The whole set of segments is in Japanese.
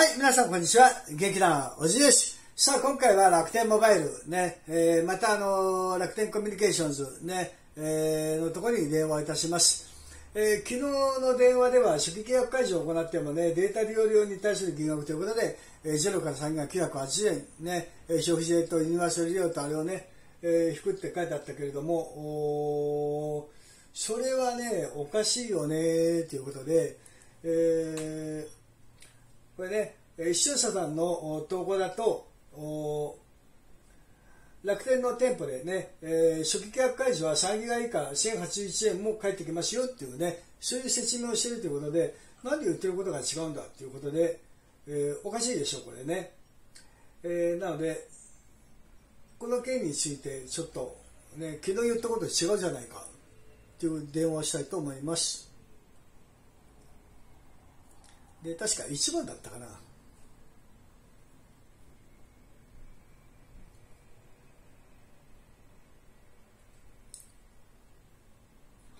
はい、皆さんこんにちは。元気なおじです。さあ、今回は楽天モバイルね、えー、またあの楽天コミュニケーションズね、えー、のところに電話いたします。えー、昨日の電話では初期契約解除を行ってもね、データ利用料に対する金額ということで、えー、0から3が980円ね、消費税とユニバーサル利用とあれをね、えー、引くって書いてあったけれども、それはね、おかしいよね、ということで、えーこれね、視聴者さんの投稿だと、楽天の店舗でね、えー、初期契約解除は3ギガ以下1081円も返ってきますよっていうね、そういう説明をしているということで、なんで言ってることが違うんだということで、えー、おかしいでしょう、これね。えー、なので、この件についてちょっと、ね、昨日言ったこと違うじゃないかという電話をしたいと思います。で確か1番だったかな。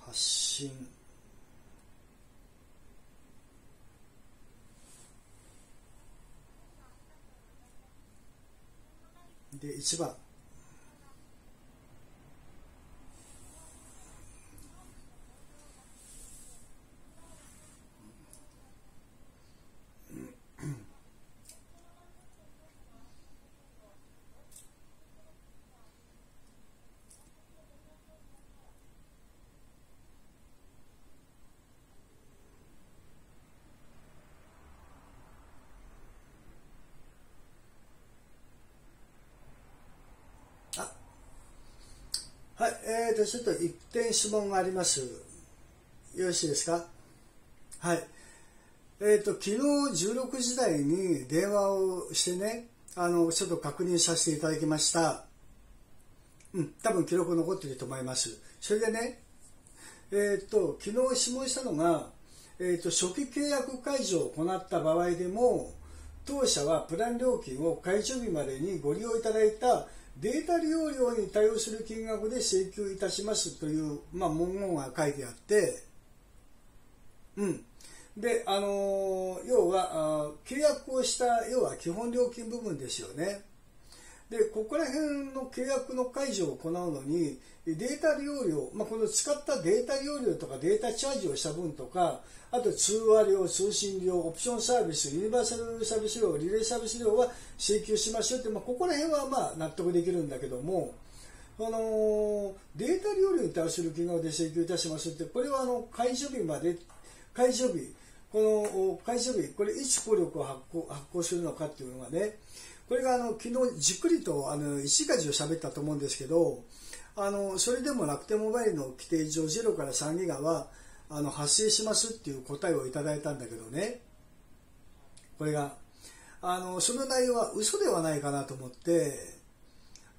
発信。で1番はい、えーと、ちょっと一点質問があります。よろしいですか？はい。えっ、ー、と、昨日16時台に電話をしてね、あの、ちょっと確認させていただきました。うん、多分記録残ってると思います。それでね、えっ、ー、と、昨日質問したのが、えっ、ー、と、初期契約解除を行った場合でも、当社はプラン料金を解除日までにご利用いただいたデータ利用料に対応する金額で請求いたしますという、まあ、文言が書いてあって、うん。で、あの、要は、契約をした、要は基本料金部分ですよね。で、ここら辺の契約の解除を行うのに、データ利用料、まあ、この使ったデータ利用料とかデータチャージをした分とか、あと通話料、通信料、オプションサービス、ユニバーサルサービス料、リレーサービス料は請求しましょうって、まあ、ここら辺はまあ納得できるんだけども、あのデータ利用料に対する金額で請求いたしますって、これはあの解除日まで、解除日、この解除日、これいつ効力を発行発行するのかっていうのがね、これがあの昨日じっくりとあの石垣を喋ったと思うんですけど、あのそれでも楽天モバイルの規定上0から3ギガはあの発生しますっていう答えをいただいたんだけどね。これがあのその内容は嘘ではないかなと思って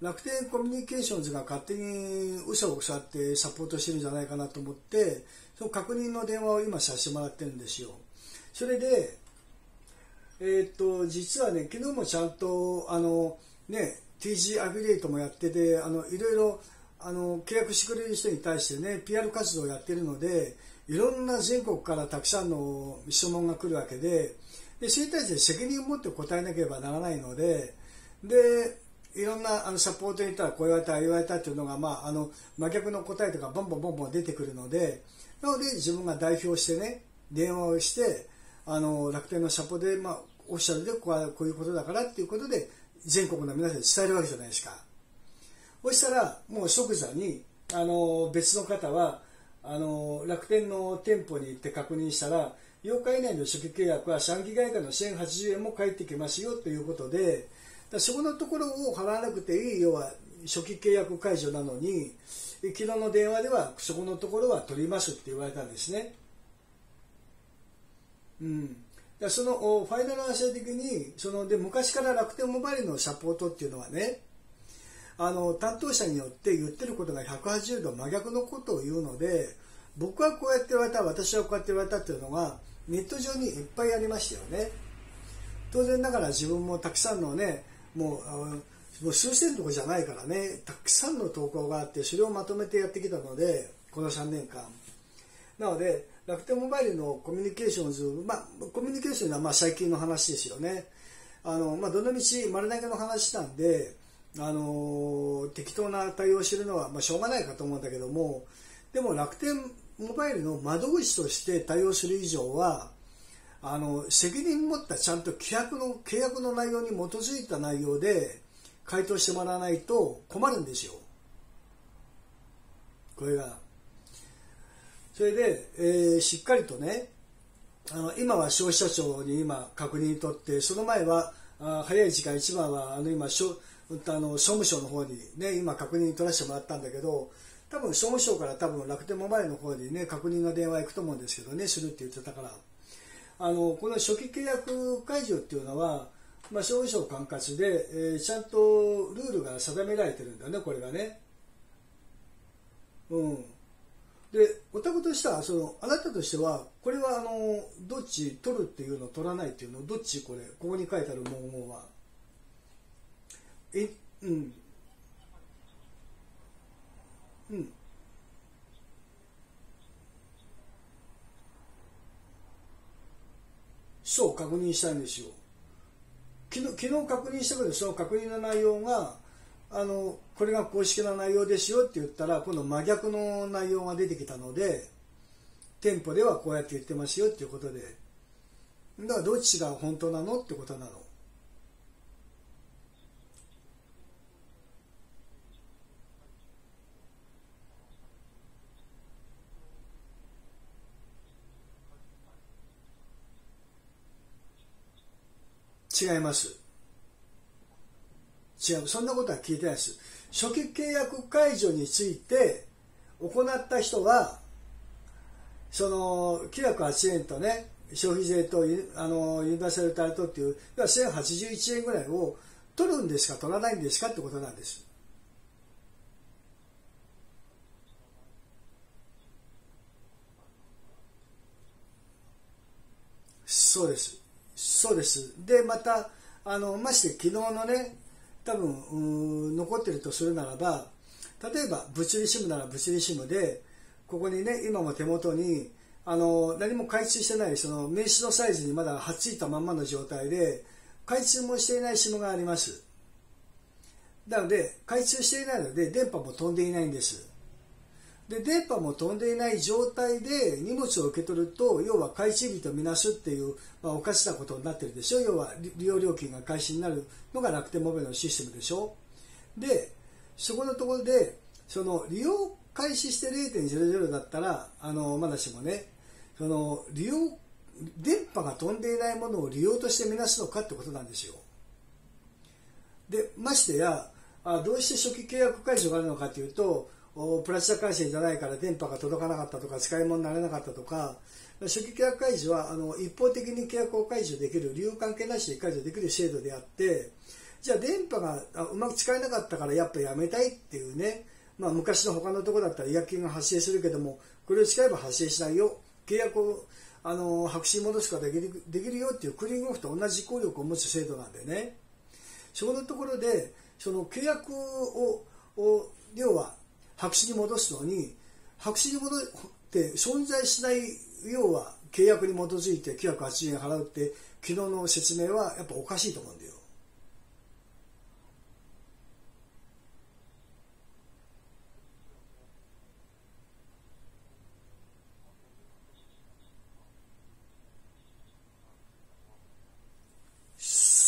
楽天コミュニケーションズが勝手に嘘を腐ってサポートしてるんじゃないかなと思ってその確認の電話を今させてもらってるんですよ。それでえー、と実はね昨日もちゃんとあのね TG アフィリエイトもやっててあのいろいろあの契約してくれる人に対してね PR 活動をやってるのでいろんな全国からたくさんの質問が来るわけででそれに対して責任を持って答えなければならないのででいろんなあのサポートに行ったらこう言われた言われたっていうのが、まあ、あの真逆の答えとかボンボンボンボン出てくるのでなので自分が代表してね電話をしてあの楽天のサポで、まあ、オフィシャルでこういうことだからっていうことで全国の皆さんに伝えるわけじゃないですか。そしたらもう即座にあの別の方はあの楽天の店舗に行って確認したら8日以内の初期契約は3ギガ以下の1080円も返ってきますよということでそこのところを払わなくていい要は初期契約解除なのに昨日の電話ではそこのところは取りますって言われたんですね。うん、そのファイナルアンサー的にそので昔から楽天モバイルのサポートっていうのはねあの担当者によって言ってることが180度真逆のことを言うので僕はこうやって言われた私はこうやって言われたっていうのがネット上にいっぱいありましたよね。当然ながら自分もたくさんのねもうもう数千とかじゃないからねたくさんの投稿があってそれをまとめてやってきたのでこの3年間。なので楽天モバイルのコミュニケーションズ、まあ、コミュニケーションはまあ最近の話ですよね。あの、まあ、どのみち丸投げの話なんで、あの適当な対応してるのは、まあ、しょうがないかと思うんだけども、でも楽天モバイルの窓口として対応する以上は、あの、責任持ったちゃんと規約の、契約の内容に基づいた内容で回答してもらわないと困るんですよ。これが。それで、えー、しっかりとね、あの今は消費者庁に今確認取って、その前はあ早い時間、一番はあの今しょあの総務省の方にね、今確認取らせてもらったんだけど、多分総務省から多分楽天モバイルの方にね、確認の電話行くと思うんですけどね、するって言ってたから。あの、この初期契約解除っていうのは、まあ、消費省管轄で、えー、ちゃんとルールが定められてるんだよね、これがね。うん。で、お宅としては、その、あなたとしては、これは、あの、どっち取るっていうの、取らないっていうの、どっちこれ、ここに書いてある文言は？え、うん。うん。そう確認したいんですよ昨日昨日確認したけどその確認の内容があのこれが公式な内容ですよって言ったら今度真逆の内容が出てきたので店舗ではこうやって言ってますよっていうことで。だからどっちが本当なのってことなの。違います。違う。そんなことは聞いてないです。初期契約解除について行った人はその908円とね消費税とあのユニバーサルタルトっていう要は1081円ぐらいを取るんですか取らないんですかってことなんです。そうです。そうです。でまたあのまして昨日のね多分残ってるとするならば例えば物理シムなら物理シムでここにね今も手元にあの何も開通してないその名刺のサイズにまだはっついたまんまの状態で開通もしていない SIM があります。なので開通していないので電波も飛んでいないんです。で電波も飛んでいない状態で荷物を受け取ると要は開始日とみなすっていう、まあ、おかしなことになってるでしょ？要は利用料金が開始になるのが楽天モバイルのシステムでしょ？でそこのところでその利用開始して0.00だったらあのまだしもねその利用電波が飛んでいないものを利用としてみなすのかってことなんですよ。でましてやあどうして初期契約解除があるのかというとプラチナ回線じゃないから電波が届かなかったとか使い物になれなかったとか初期契約解除はあの一方的に契約を解除できる理由関係なしで解除できる制度であってじゃあ電波がうまく使えなかったからやっぱやめたいっていうね、まあ、昔の他のところだったら違約金が発生するけどもこれを使えば発生しないよ契約をあの白紙に戻すことができるできるよっていうクリーンオフと同じ効力を持つ制度なんでね。そこのところでその契約をを要は白紙に戻すのに白紙に戻って存在しない要は契約に基づいて980円払うって昨日の説明はやっぱおかしいと思うんだよ。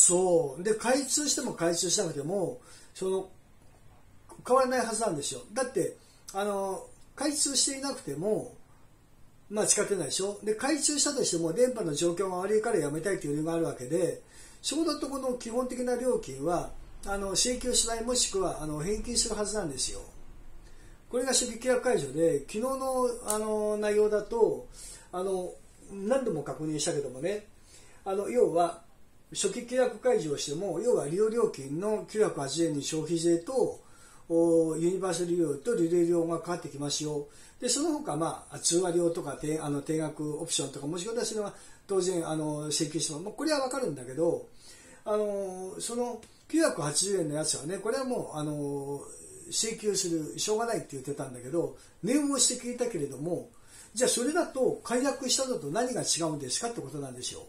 そうで開通しても開通しなくてもその変わらないはずなんですよ。だってあの開通していなくてもまあ使ってないでしょ？で開通したとしても電波の状況が悪いからやめたいという理由があるわけでそこのとこの基本的な料金はあの請求しないもしくはあの返金するはずなんですよ。これが初期契約解除で昨日のあの内容だとあの何度も確認したけどもねあの要は初期契約解除をしても要は利用料金の980円に消費税とユニバーサル利用とリレー料がかかってきますよでその他、まあ、通話料とか定あの定額オプションとかもしくはそれは当然あの請求しても、まあ、これは分かるんだけどあのその980円のやつはねこれはもうあの請求するしょうがないって言ってたんだけど念をして聞いたけれどもじゃあそれだと解約したのと何が違うんですかってことなんですよ。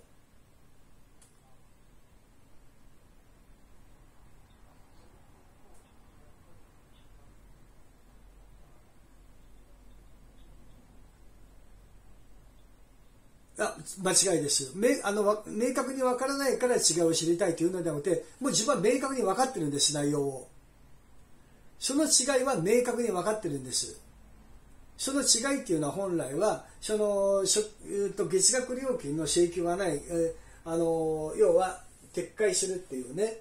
あ間違いです明あの明確に分からないから違いを知りたいというのではなくてもう自分は明確に分かってるんです内容を。その違いは明確に分かってるんです。その違いっていうのは本来はそのえー、と月額料金の請求がない、えあの要は撤回するっていうね。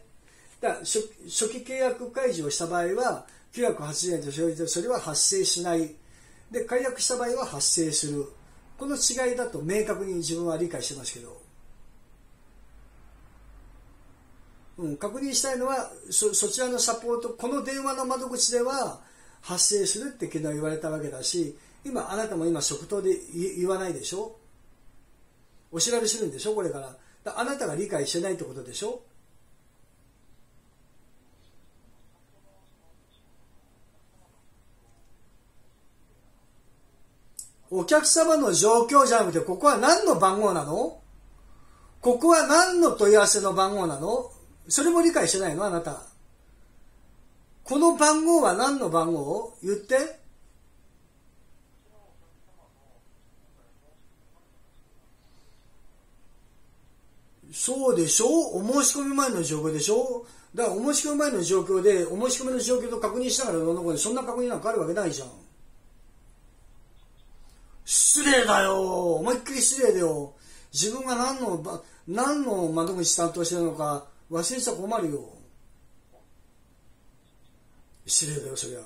だ初初期契約解除をした場合は980円とそれは発生しない。で解約した場合は発生する。この違いだと明確に自分は理解してますけど、うん、確認したいのはそそちらのサポートこの電話の窓口では発生するって昨日言われたわけだし今あなたも今即答で言わないでしょ？お調べするんでしょ？これからあなたが理解してないってことでしょ？お客様の状況じゃなくて、ここは何の番号なの？ここは何の問い合わせの番号なの？それも理解してないのあなた。この番号は何の番号言って？そうでしょお申し込み前の状況でしょだからお申し込み前の状況で、お申し込みの状況と確認しながらどの子にそんな確認なんかあるわけないじゃん。失礼だよ。思いっきり失礼だよ。自分が何の何の窓口担当してるのか忘れちゃ困るよ。失礼だよそりゃ、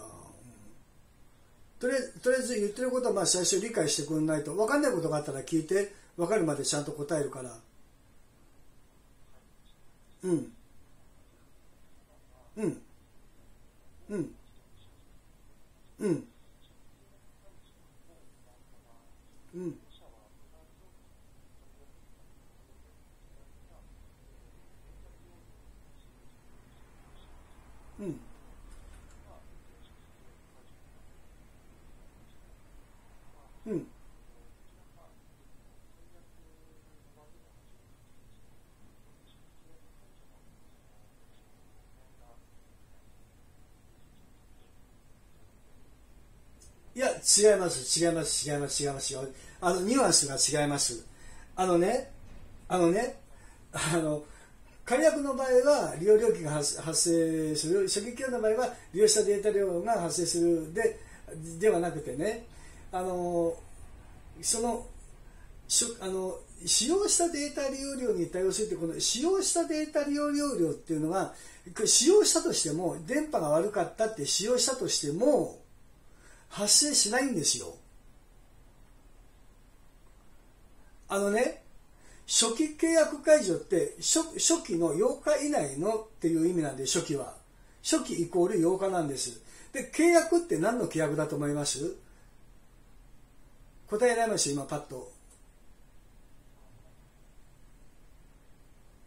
とりあえずとりあえず言ってることはまあ最初理解してくれないと。分かんないことがあったら聞いて分かるまでちゃんと答えるから。うん。うん。うん。うん。うん。うん。うん。いや、違います、違います、違います、違います。よ。あの、ニュアンスが違います。あのね、あのね、あの、解約の場合は利用料金が発生する、初期給の場合は利用したデータ量が発生するで、ではなくてね、あの、その、あの使用したデータ利用量に対応するってこの使用したデータ利用量っていうのは使用したとしても電波が悪かったって使用したとしても発生しないんですよ。あのね、初期契約解除って初初期の8日以内のっていう意味なんで初期は。初期イコール8日なんです。で、契約って何の契約だと思います？答えられます今パッと。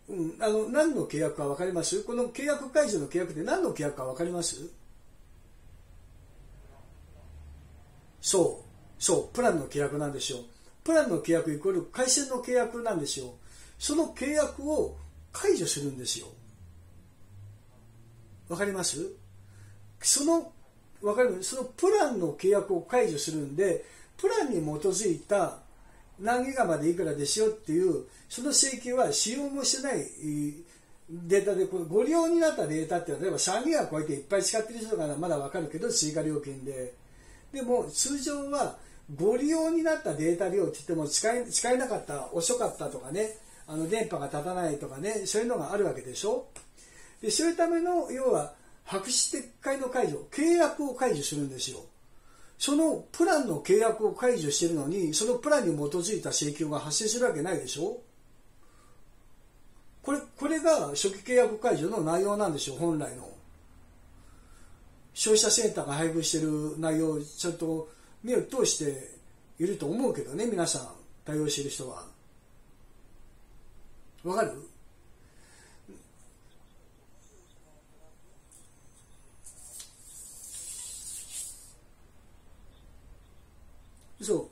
うん、あの何の契約か分かります？この契約解除の契約って何の契約か分かります？そう、そう、プランの契約なんですよ。プランの契約イコール回線の契約なんですよ。その契約を解除するんですよ。わかります？その、わかるそのプランの契約を解除するんで、プランに基づいた何ギガまでいくらですよっていう、その請求は使用もしてないデータで、このご利用になったデータって例えば3ギガ超えていっぱい使ってる人がまだわかるけど、追加料金で。でも通常はご利用になったデータ量って言っても使え使えなかった遅かったとかねあの電波が立たないとかねそういうのがあるわけでしょ？でそういうための要は白紙撤回の解除契約を解除するんですよ。そのプランの契約を解除してるのにそのプランに基づいた請求が発生するわけないでしょ？これこれが初期契約解除の内容なんでしょう本来の。消費者センターが配布してる内容をちゃんと目を通していると思うけどね皆さん。対応している人は。わかる？そう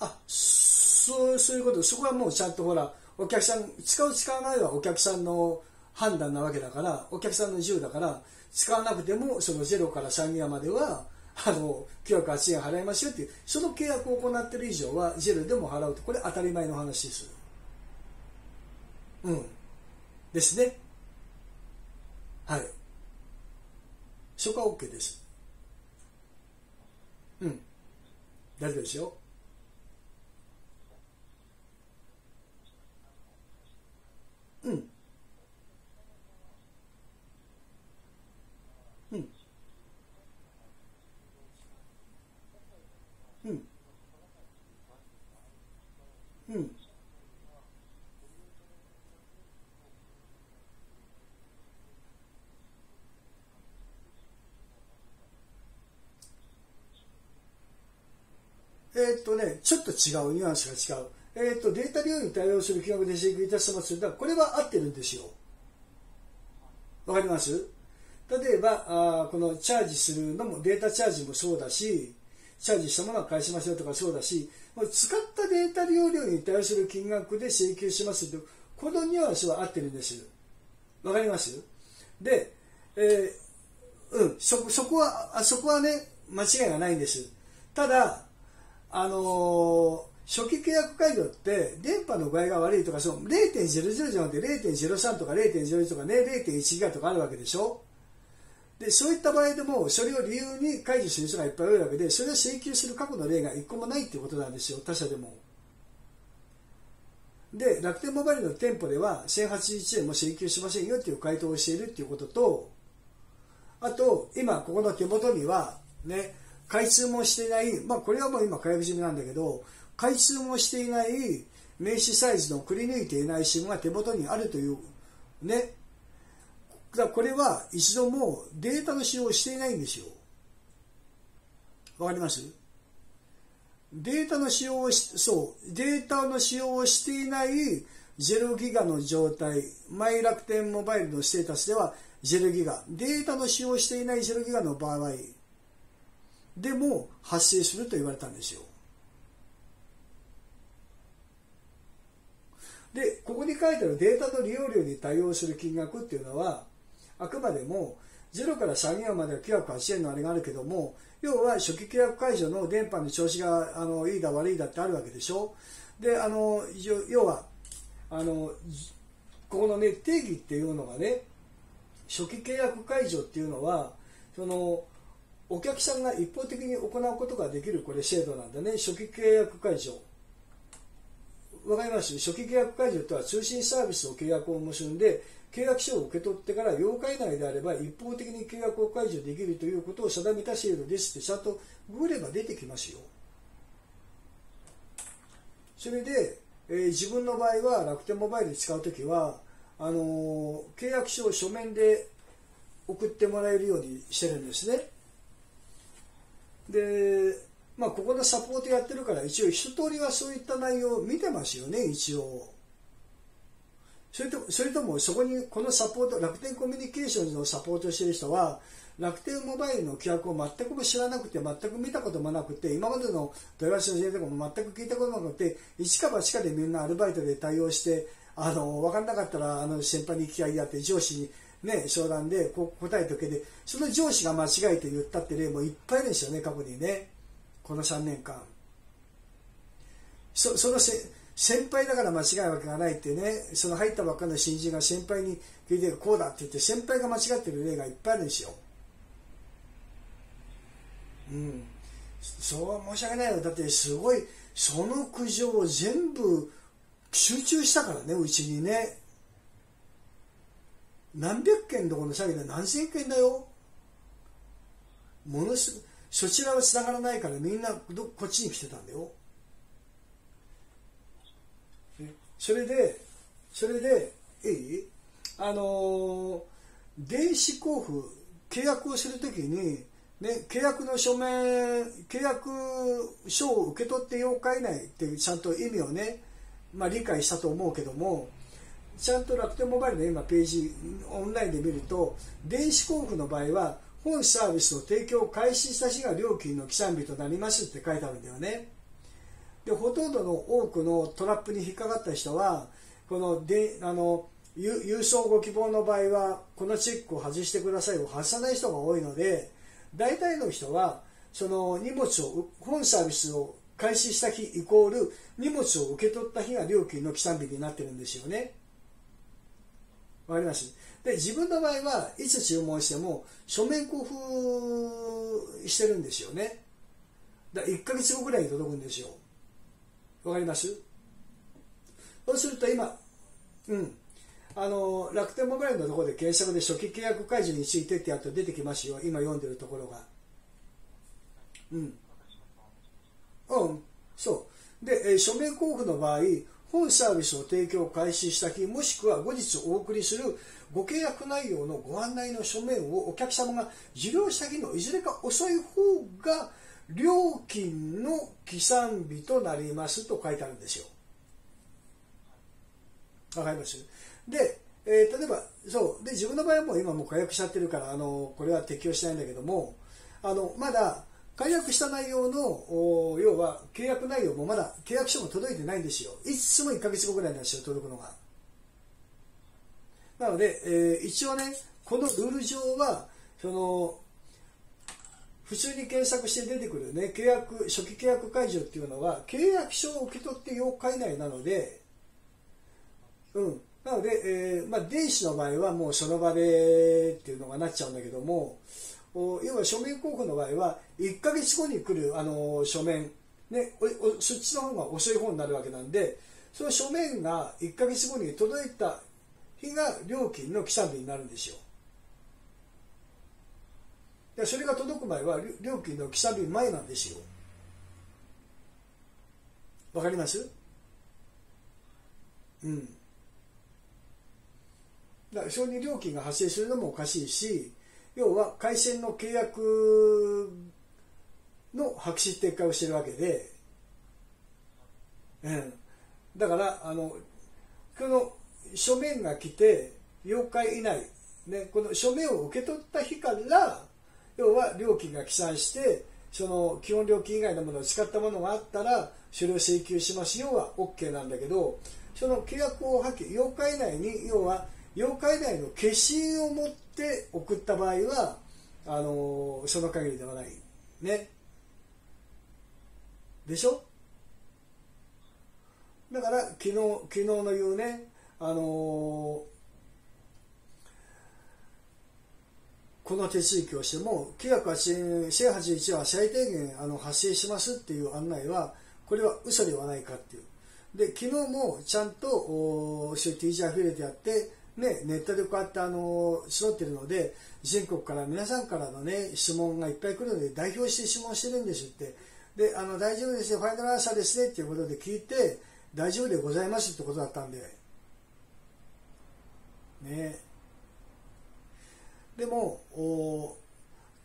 あそういうこと。そこはもうちゃんとほらお客さん使う使わないはお客さんの判断なわけだからお客さんの自由だから使わなくてもその0から3ギガまではあの 908円払いますよっていうその契約を行ってる以上はゼロでも払うとこれ当たり前の話です。うん。ですね。はい。そこは OK です。うん。大丈夫ですよ。うんうんうんえー、っとね、ちょっと違う、ニュアンスが違う。えー、っと、データ利用に対応する金額で請求いたしますが、これは合ってるんですよ。わかります？例えばあ、このチャージするのも、データチャージもそうだし、チャージしたものは返しましょうとかそうだし、使ったデータ利用料に対する金額で請求しますと、このニュアンスは合ってるんです。わかります？で、えー、うん、そ、そこは、そこはね、間違いがないんです。ただ、あのー、初期契約解除って電波の具合が悪いとかそう0.00じゃなくて0.03とか0.01とかね0.1ギガとかあるわけでしょ？でそういった場合でもそれを理由に解除する人がいっぱいいるわけでそれを請求する過去の例が1個もないっていうことなんですよ他社でもで楽天モバイルの店舗では1081円も請求しませんよっていう回答をしているっていうこととあと今ここの手元にはね開通もしていない、まあ、これはもう今、火薬締めなんだけど、開通もしていない名刺サイズのくり抜いていない SIM が手元にあるという、ね。だこれは一度もデータの使用をしていないんですよ。わかります？データの使用をし、そう、データの使用をしていない0ギガの状態、マイ楽天モバイルのステータスでは0ギガ、データの使用していない0ギガの場合、でも発生すると言われたんですよ。で、ここに書いてあるデータの利用料に対応する金額っていうのは、あくまでも0から3ギガまでは908円のあれがあるけども、要は初期契約解除の電波の調子があのいいだ悪いだってあるわけでしょ？で、あの要はあのここのね定義っていうのがね、初期契約解除っていうのはそのお客さんが一方的に行うことができるこれ制度なんだね。初期契約解除。わかります？初期契約解除とは通信サービスを契約を結んで契約書を受け取ってから8日以内であれば一方的に契約を解除できるということを定めた制度ですってちゃんとググれば出てきますよ。それで、えー、自分の場合は楽天モバイルで使う時はあのー、契約書を書面で送ってもらえるようにしてるんですね。で、まあ、ここのサポートやってるから一応一通りはそういった内容を見てますよね一応。それとそれともそこにこのサポート楽天コミュニケーションズのサポートしている人は楽天モバイルの規約を全く知らなくて全く見たこともなくて今までの問い合わせの事例とかも全く聞いたことなくて一か八かでみんなアルバイトで対応してあの分かんなかったらあの先輩に聞き合いやって上司にね、商談でこ答えとけで、その上司が間違えて言ったって例もいっぱいあるんですよね、過去にね。この3年間。そそのせ先輩だから間違いわけがないってね、その入ったばっかの新人が先輩に聞いてこうだって言って、先輩が間違ってる例がいっぱいあるんですよ。うん。そう申し訳ないよ。だってすごい、その苦情を全部集中したからね、うちにね。何百件どこの詐欺で何千件だよものすそちらはつながらないからみんなどこっちに来てたんだよそれでそれでいい？あの、電子交付契約をするときにね、契約の書面契約書を受け取って8日以内ってちゃんと意味をね、まあ、理解したと思うけどもちゃんと楽天モバイルの今ページオンラインで見ると電子交付の場合は本サービスの提供を開始した日が料金の起算日となりますって書いてあるんだよね。でほとんどの多くのトラップに引っかかった人はこのであの郵送ご希望の場合はこのチェックを外してくださいを外さない人が多いので大体の人はその荷物を本サービスを開始した日イコール荷物を受け取った日が料金の起算日になってるんですよね。わかります？で自分の場合はいつ注文しても書面交付してるんですよね。だ1ヶ月後ぐらいに届くんですよ。わかりますそうすると今、うん。あの、楽天モバイルのところで検索で初期契約解除についてってやると出てきますよ。今読んでるところが。うん。うん、そう。で、え書面交付の場合、本サービスを提供開始した日、もしくは後日お送りするご契約内容のご案内の書面をお客様が受領した日のいずれか遅い方が料金の起算日となりますと書いてあるんですよ。わかります？で、えー、例えば、そう。で、自分の場合はもう今もう解約しちゃってるから、あの、これは適用しないんだけども、あの、まだ、解約した内容の、要は契約内容もまだ契約書も届いてないんですよ。いつも1ヶ月後ぐらいなんですよ、届くのが。なので、えー、一応ね、このルール上は、その、普通に検索して出てくるね、契約、初期契約解除っていうのは、契約書を受け取って8日以内なので、うん。なので、えー、まあ、電子の場合はもうその場でっていうのがなっちゃうんだけども、要は書面交付の場合は1ヶ月後に来るあの書面、ね、そっちの方が遅い方になるわけなんでその書面が1ヶ月後に届いた日が料金の起算日になるんですよ。でそれが届く前は料金の起算日前なんですよ。わかります？うん。だから承認料金が発生するのもおかしいし、要は回線の契約の白紙撤回をしてるわけで、うん、だからあのこの書面が来て8日以内、ね、この書面を受け取った日から要は料金が起算してその基本料金以外のものを使ったものがあったらそれを請求します。よは OK なんだけどその契約を破棄8日以内に要は8日以内の消印を持って送った場合はあのその限りではない。ね。でしょ？だから昨日昨日の言うねあのこの手続きをしても981は最低限あの発生しますっていう案内はこれは嘘ではないかっていう。で昨日もちゃんとそういう T 字アフィリエイトやってね、ネットでこうやってあの募ってるので全国から皆さんからの、ね、質問がいっぱい来るので代表して質問してるんですって。であの大丈夫ですよファイナルアンサーですねっていうことで聞いて大丈夫でございますってことだったんで。ね。でもこ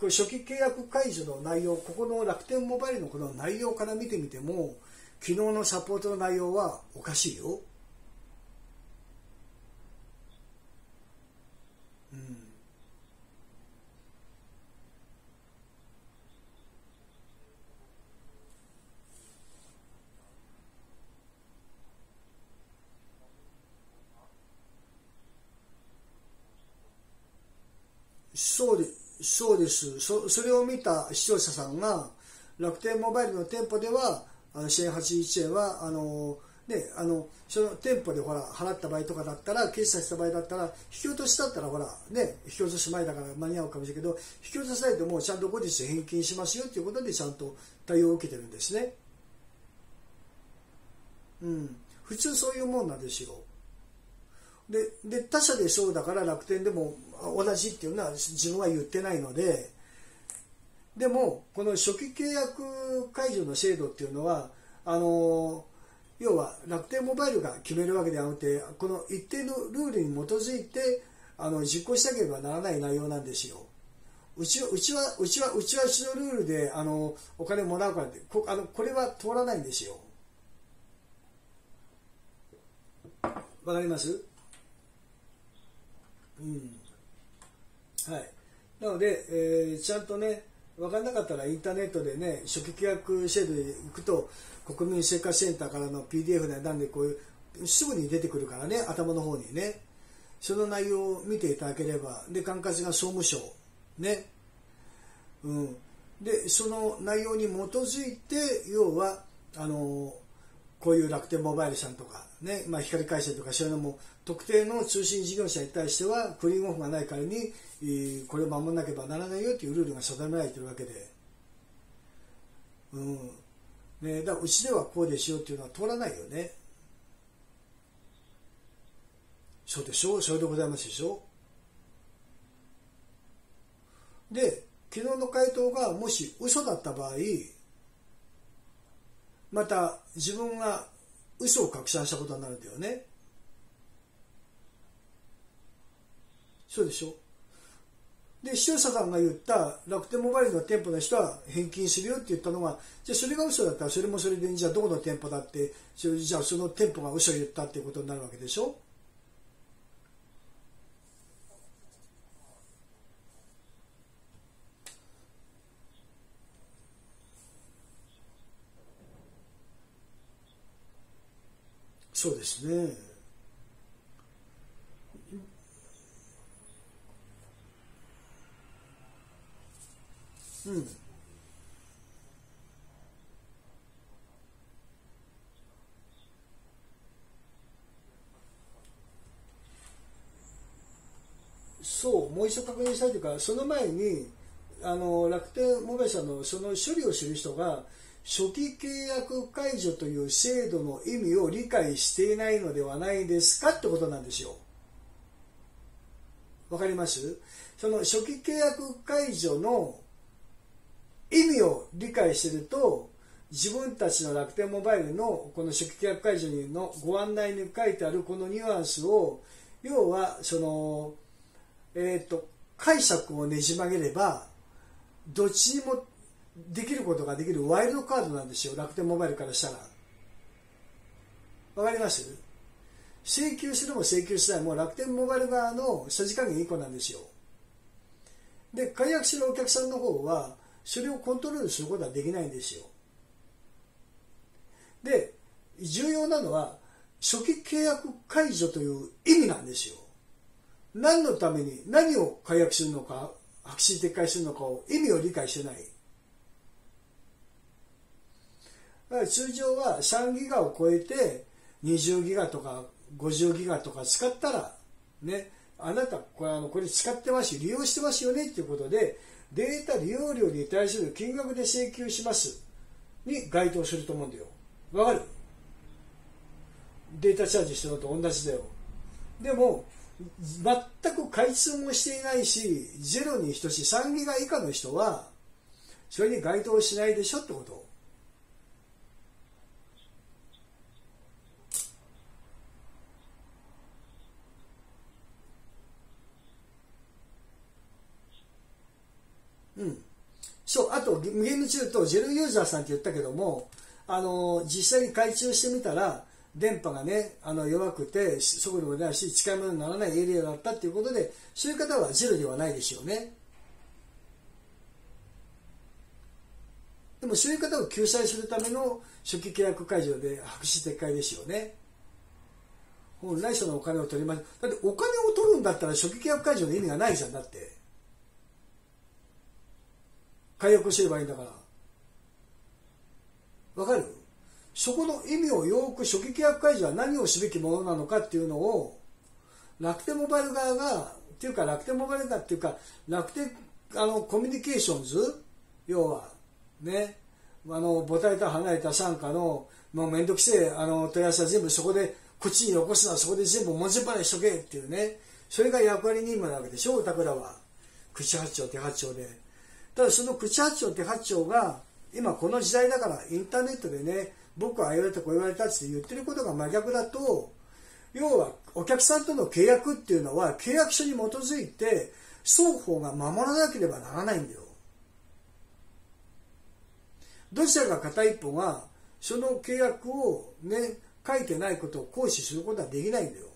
れ初期契約解除の内容ここの楽天モバイルのこの内容から見てみても昨日のサポートの内容はおかしいよ。そうでそうです。そそれを見た視聴者さんが楽天モバイルの店舗ではあの支援81円はあのね、あのその店舗でほら払った場合とかだったら決済した場合だったら引き落としだったらほらね引き落とし前だから間に合うかもしれないけど引き落とさないともちゃんと後日返金しますよっていうことでちゃんと対応を受けてるんですね。うん。普通そういうもんなんですよ。でで他社でそうだから楽天でも同じっていうのは自分は言ってないのででもこの初期契約解除の制度っていうのはあの要は楽天モバイルが決めるわけではなくてこの一定のルールに基づいてあの実行しなければならない内容なんですよ。うちはうちはうちはうちはうちのルールであのお金もらうからってこあのこれは通らないんですよ。わかります？うん。はい。なので、えー、ちゃんとね、分からなかったらインターネットでね初期契約制度で行くと国民生活センターからの PDF でなんでこういうすぐに出てくるからね頭の方にねその内容を見ていただければで管轄が総務省ねうんでその内容に基づいて要はあのこういう楽天モバイルさんとか、ねまあ、光回線とかそういうのも特定の通信事業者に対してはクリーンオフがないからにこれを守らなければならないよというルールが定められているわけで、うん。ね、だからうちではこうでしようっていうのは通らないよね。そうでしょ？それでございますでしょ？で昨日の回答がもし嘘だった場合また自分が嘘を拡散したことになるんだよね。そうでしょ？で視聴者さんが言った楽天モバイルの店舗の人は返金するよって言ったのがじゃあそれが嘘だったらそれもそれでじゃあどこの店舗だってじゃあその店舗が嘘を言ったっていうことになるわけでしょ？そうですね。うん。そうもう一度確認したいというかその前にあの楽天モバイルさんのその処理をする人が初期契約解除という制度の意味を理解していないのではないですかってことなんですよ。わかります？その初期契約解除の意味を理解してると自分たちの楽天モバイルのこの初期契約解除のご案内に書いてあるこのニュアンスを要はそのえっ、ー、と解釈をねじ曲げればどっちにもできることができるワイルドカードなんですよ。楽天モバイルからしたら。わかります？請求するも請求しないも楽天モバイル側のさじ加減1個なんですよ。で解約するお客さんの方はそれをコントロールすることはできないんですよ。で重要なのは初期契約解除という意味なんですよ。何のために何を解約するのか白紙撤回するのかを意味を理解してない。通常は3ギガを超えて20ギガとか50ギガとか使ったらねあなたこれあのこれ使ってます利用してますよねっていうことでデータ利用料に対する金額で請求しますに該当すると思うんだよ。わかる？データチャージしてるのと同じだよ。でも全く開通もしていないしゼロに等しい3ギガ以下の人はそれに該当しないでしょってことうん、そうあとゲーム中とジェルユーザーさんって言ったけどもあの実際に開通してみたら電波がねあの弱くて速度もないし近いものにならないエリアだったっていうことでそういう方はゼロではないでしょうね。でもそういう方を救済するための初期契約解除で白紙撤回ですよね。本来そのお金を取りますだってお金を取るんだったら初期契約解除の意味がないじゃんだって。解約すればいいんだから。わかる？そこの意味をよく初期契約解除は何をすべきものなのかっていうのを楽天モバイル側がっていうか楽天モバイル側っていうか楽天あのコミュニケーションズ要はねあの母体と離れた傘下のもう面倒くせえあの問い合わせは全部そこでこっちに起こすのはそこで全部文字払いしとけっていうね。それが役割任務なわけでしょ板倉は。口八丁手八丁で。ただその口八丁手八丁が今この時代だからインターネットでね僕はああ言われたこう言われたって言ってることが真逆だと要はお客さんとの契約っていうのは契約書に基づいて双方が守らなければならないんだよ。どちらか片一方がその契約をね書いてないことを行使することはできないんだよ。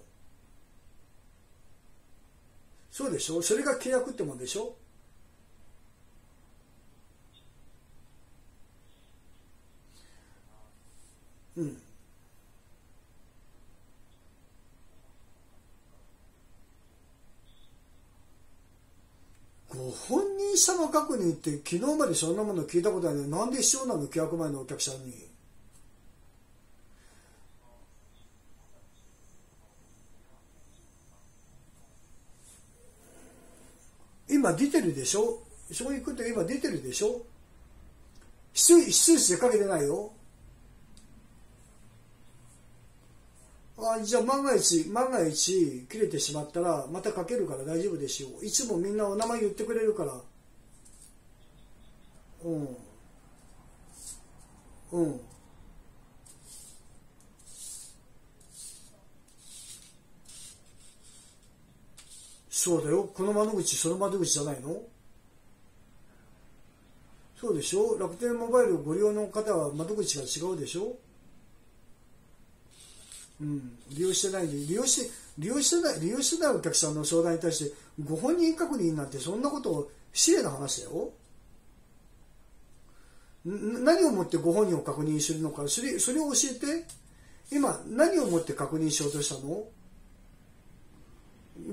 そうでしょ？それが契約ってもんでしょ？うん。ご本人様確認って昨日までそんなもの聞いたことないのになんで必要なの？契約前のお客さんに。今出てるでしょ？そういうこと今出てるでしょ？数数でかけてないよ。あじゃあ万が一万が一切れてしまったらまたかけるから大丈夫ですよ。いつもみんなお名前言ってくれるから。うん。うん。そうだよ。この窓口その窓口じゃないの？そうでしょ？楽天モバイルご利用の方は窓口が違うでしょ？うん、利用してないで利用して利用してない利用してないお客さんの相談に対してご本人確認なんてそんなこと失礼な話だよ。何をもってご本人を確認するのかそれそれを教えて。今何をもって確認しようとしたの？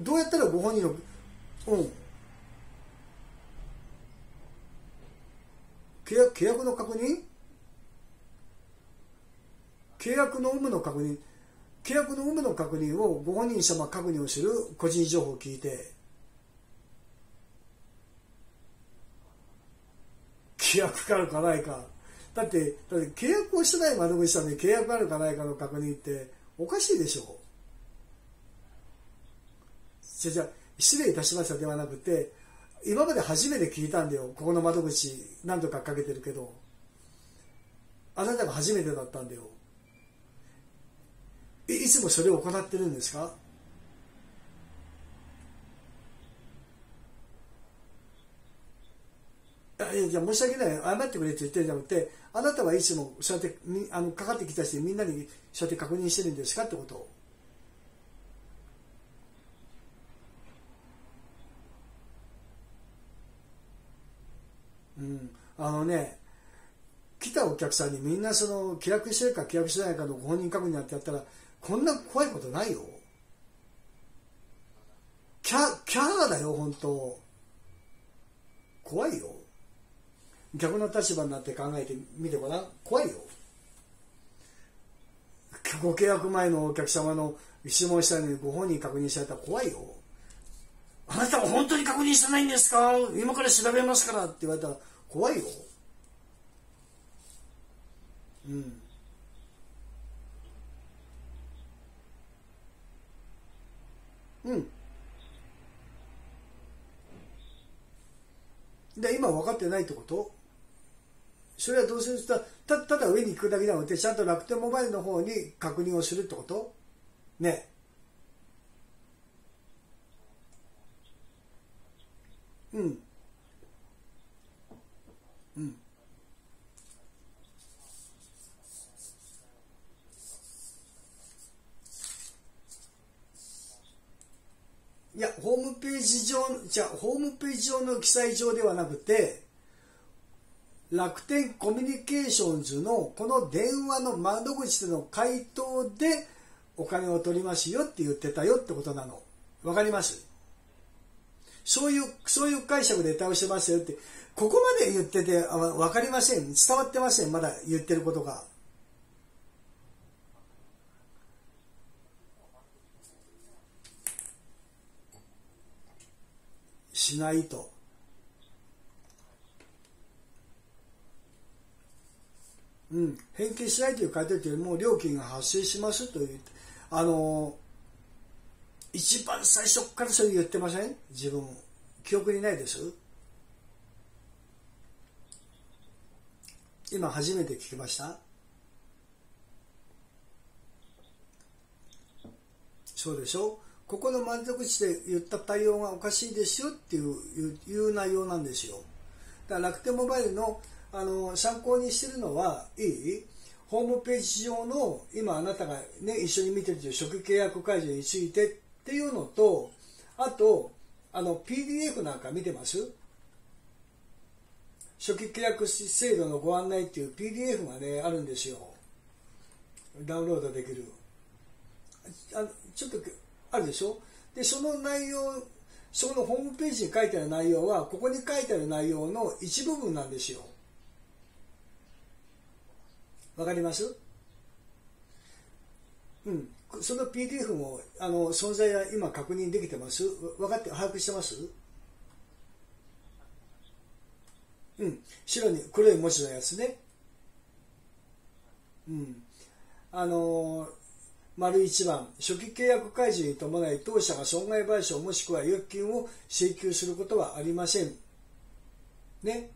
どうやったらご本人のうん。契約契約の確認？契約の有無の確認？契約の有無の確認をご本人様確認をする個人情報を聞いて契約があるかないか。だってだって契約をしてない窓口さんで契約があるかないかの確認っておかしいでしょ。じゃじゃ失礼いたしましたではなくて今まで初めて聞いたんだよ。ここの窓口何度かかけてるけど。あなたが初めてだったんだよ。いつもそれを行ってるんですか？いや申し訳ない。謝ってくれって言ってるんじゃなくてあなたはいつもそうやってあのかかってきた人みんなにそうやって確認してるんですかってこと？うん。あのね来たお客さんにみんなその契約してるか契約してないかのご本人確認なんてやったらこんな怖いことないよ。キャキャーだよ本当。怖いよ。逆の立場になって考えてみてごらん。怖いよ。ご契約前のお客様の質問したのにご本人確認されたら怖いよ。あなたは本当に確認してないんですか？今から調べますからって言われたら怖いよ。うん。うん。で今分かってないってこと？それはどうするとたただ上に行くだけなのでちゃんと楽天モバイルの方に確認をするってこと？ね。うん。いや、ホームページ上、じゃホームページ上の記載上ではなくて、楽天コミュニケーションズのこの電話の窓口での回答でお金を取りますよって言ってたよってことなの。わかります？そういう、そういう解釈で対応してますよって、ここまで言っててわかりません。伝わってません。まだ言ってることが。しないと。うん、返金しないという回答っても料金が発生しますという、あの一番最初からそれ言ってません？自分、記憶にないです？今初めて聞きました？そうでしょ？ここの満足値で言った対応がおかしいですよっていういう内容なんですよ。だから楽天モバイルのあの参考にしてるのはいい。ホームページ上の今あなたが、ね、一緒に見てる初期契約解除についてっていうのとあとあの PDF なんか見てます？初期契約制度のご案内っていう PDF がねあるんですよ。ダウンロードできる。あちょっとあるでしょ？でその内容そのホームページに書いてある内容はここに書いてある内容の一部分なんですよ。わかります？うん。その PDF もあの存在は今確認できてます？分かって把握してます？うん。白に黒い文字のやつね。うん。あのー丸1番初期契約解除に伴い当社が損害賠償もしくは預金を請求することはありません。ね。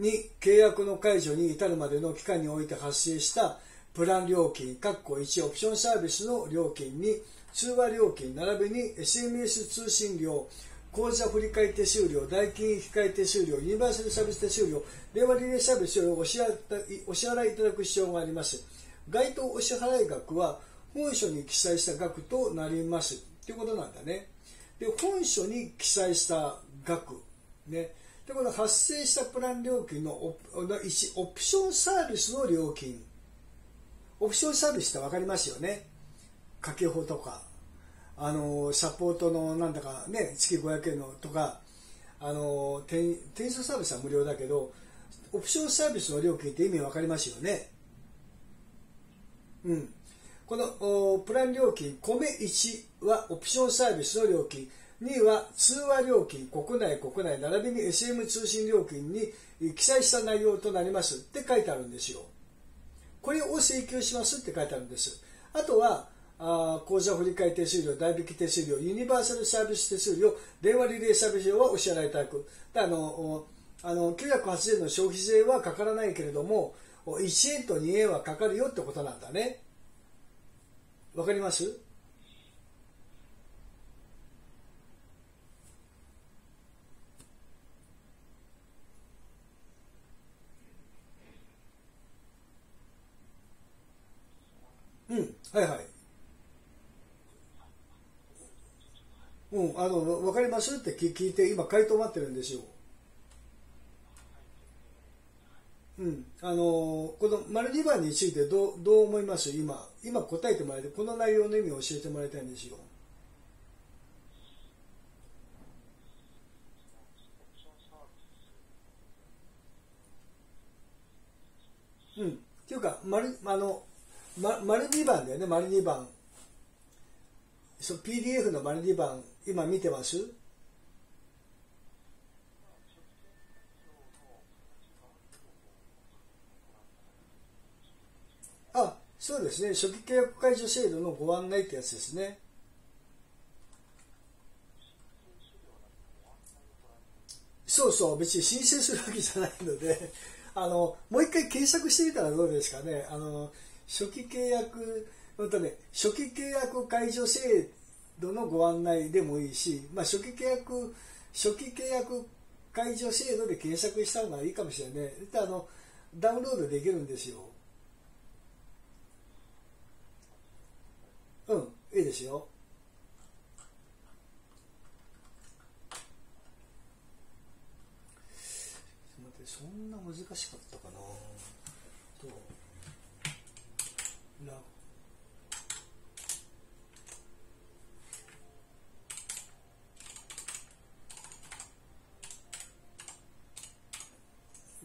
2契約の解除に至るまでの期間において発生したプラン料金、括弧1オプションサービスの料金に通話料金並びに SMS 通信料、口座振替手数料、代金控え手数料、ユニバーサルサービス手数料、電話リレーサービスをお支払いいただく必要があります。該当お支払い額は本書に記載した額となりますっていうことなんだね。で、本書に記載した額。ね。で、この発生したプラン料金のオオプションサービスの料金。オプションサービスって分かりますよね。かけ法とか、あの、サポートのなんだかね、月500円のとか、あの、転送サービスは無料だけど、オプションサービスの料金って意味分かりますよね。うん。このプラン料金、米1はオプションサービスの料金、2は通話料金、国内、国内、並びに SM 通信料金に記載した内容となりますって書いてあるんですよ。これを請求しますって書いてあるんです。あとは、あ口座振替手数料、代引き手数料、ユニバーサルサービス手数料、電話リレーサービス料はお支払いいただく。あのあの980円の消費税はかからないけれども、1円と2円はかかるよってことなんだね。わかります？うん、はいはい。うん、あの、わかります？って聞いて、今回答待ってるんですよ。うん、あのこの丸2番についてどうどう思います？今今答えてもらえてこの内容の意味を教えてもらいたいんですよ。うん、っていうか丸あの、ま、丸2番だよね丸2番そ PDF の丸2番今見てます？あそうですね。初期契約解除制度のご案内ってやつですね。そうそう。別に申請するわけじゃないので あのもう一回検索してみたらどうですかね。あの初期契約とね初期契約解除制度のご案内でもいいし、まあ、初期契約初期契約解除制度で検索した方がいいかもしれない。ねあのダウンロードできるんですよ。うんいいですよ。待ってそんな難しかったなと楽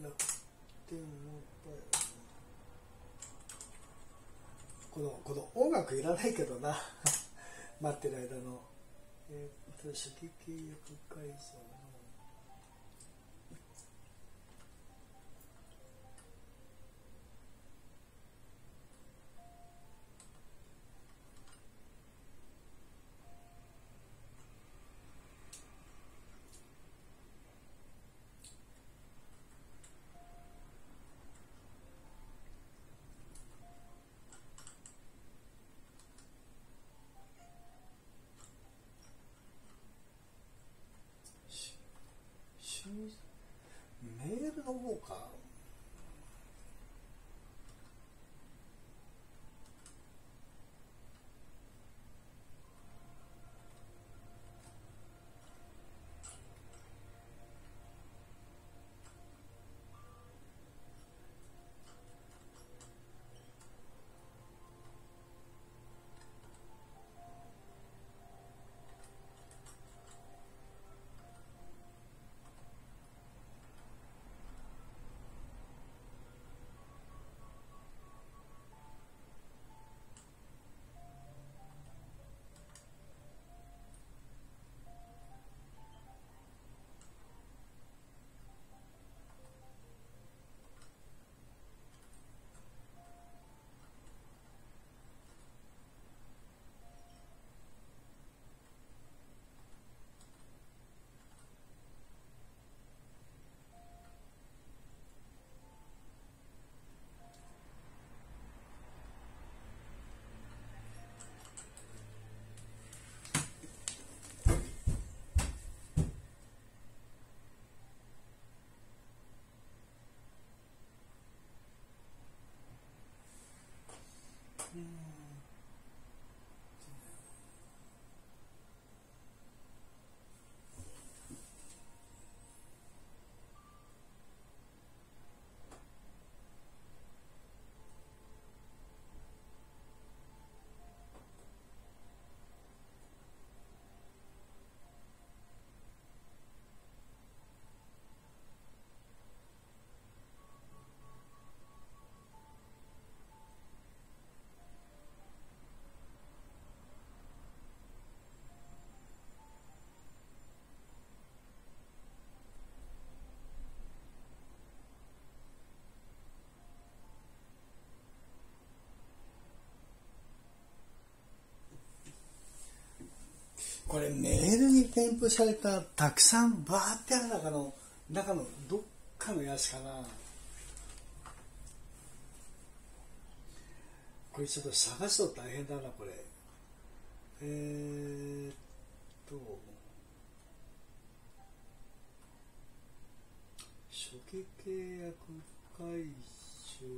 楽天モバイルこのこの音楽いらないけどな。待ってる間の。えー、っと初期契約改造。これメールに添付されたたくさんバーってある中の中のどっかのやつかな。これちょっと探すと大変だなこれ。えー、っと。初期契約解消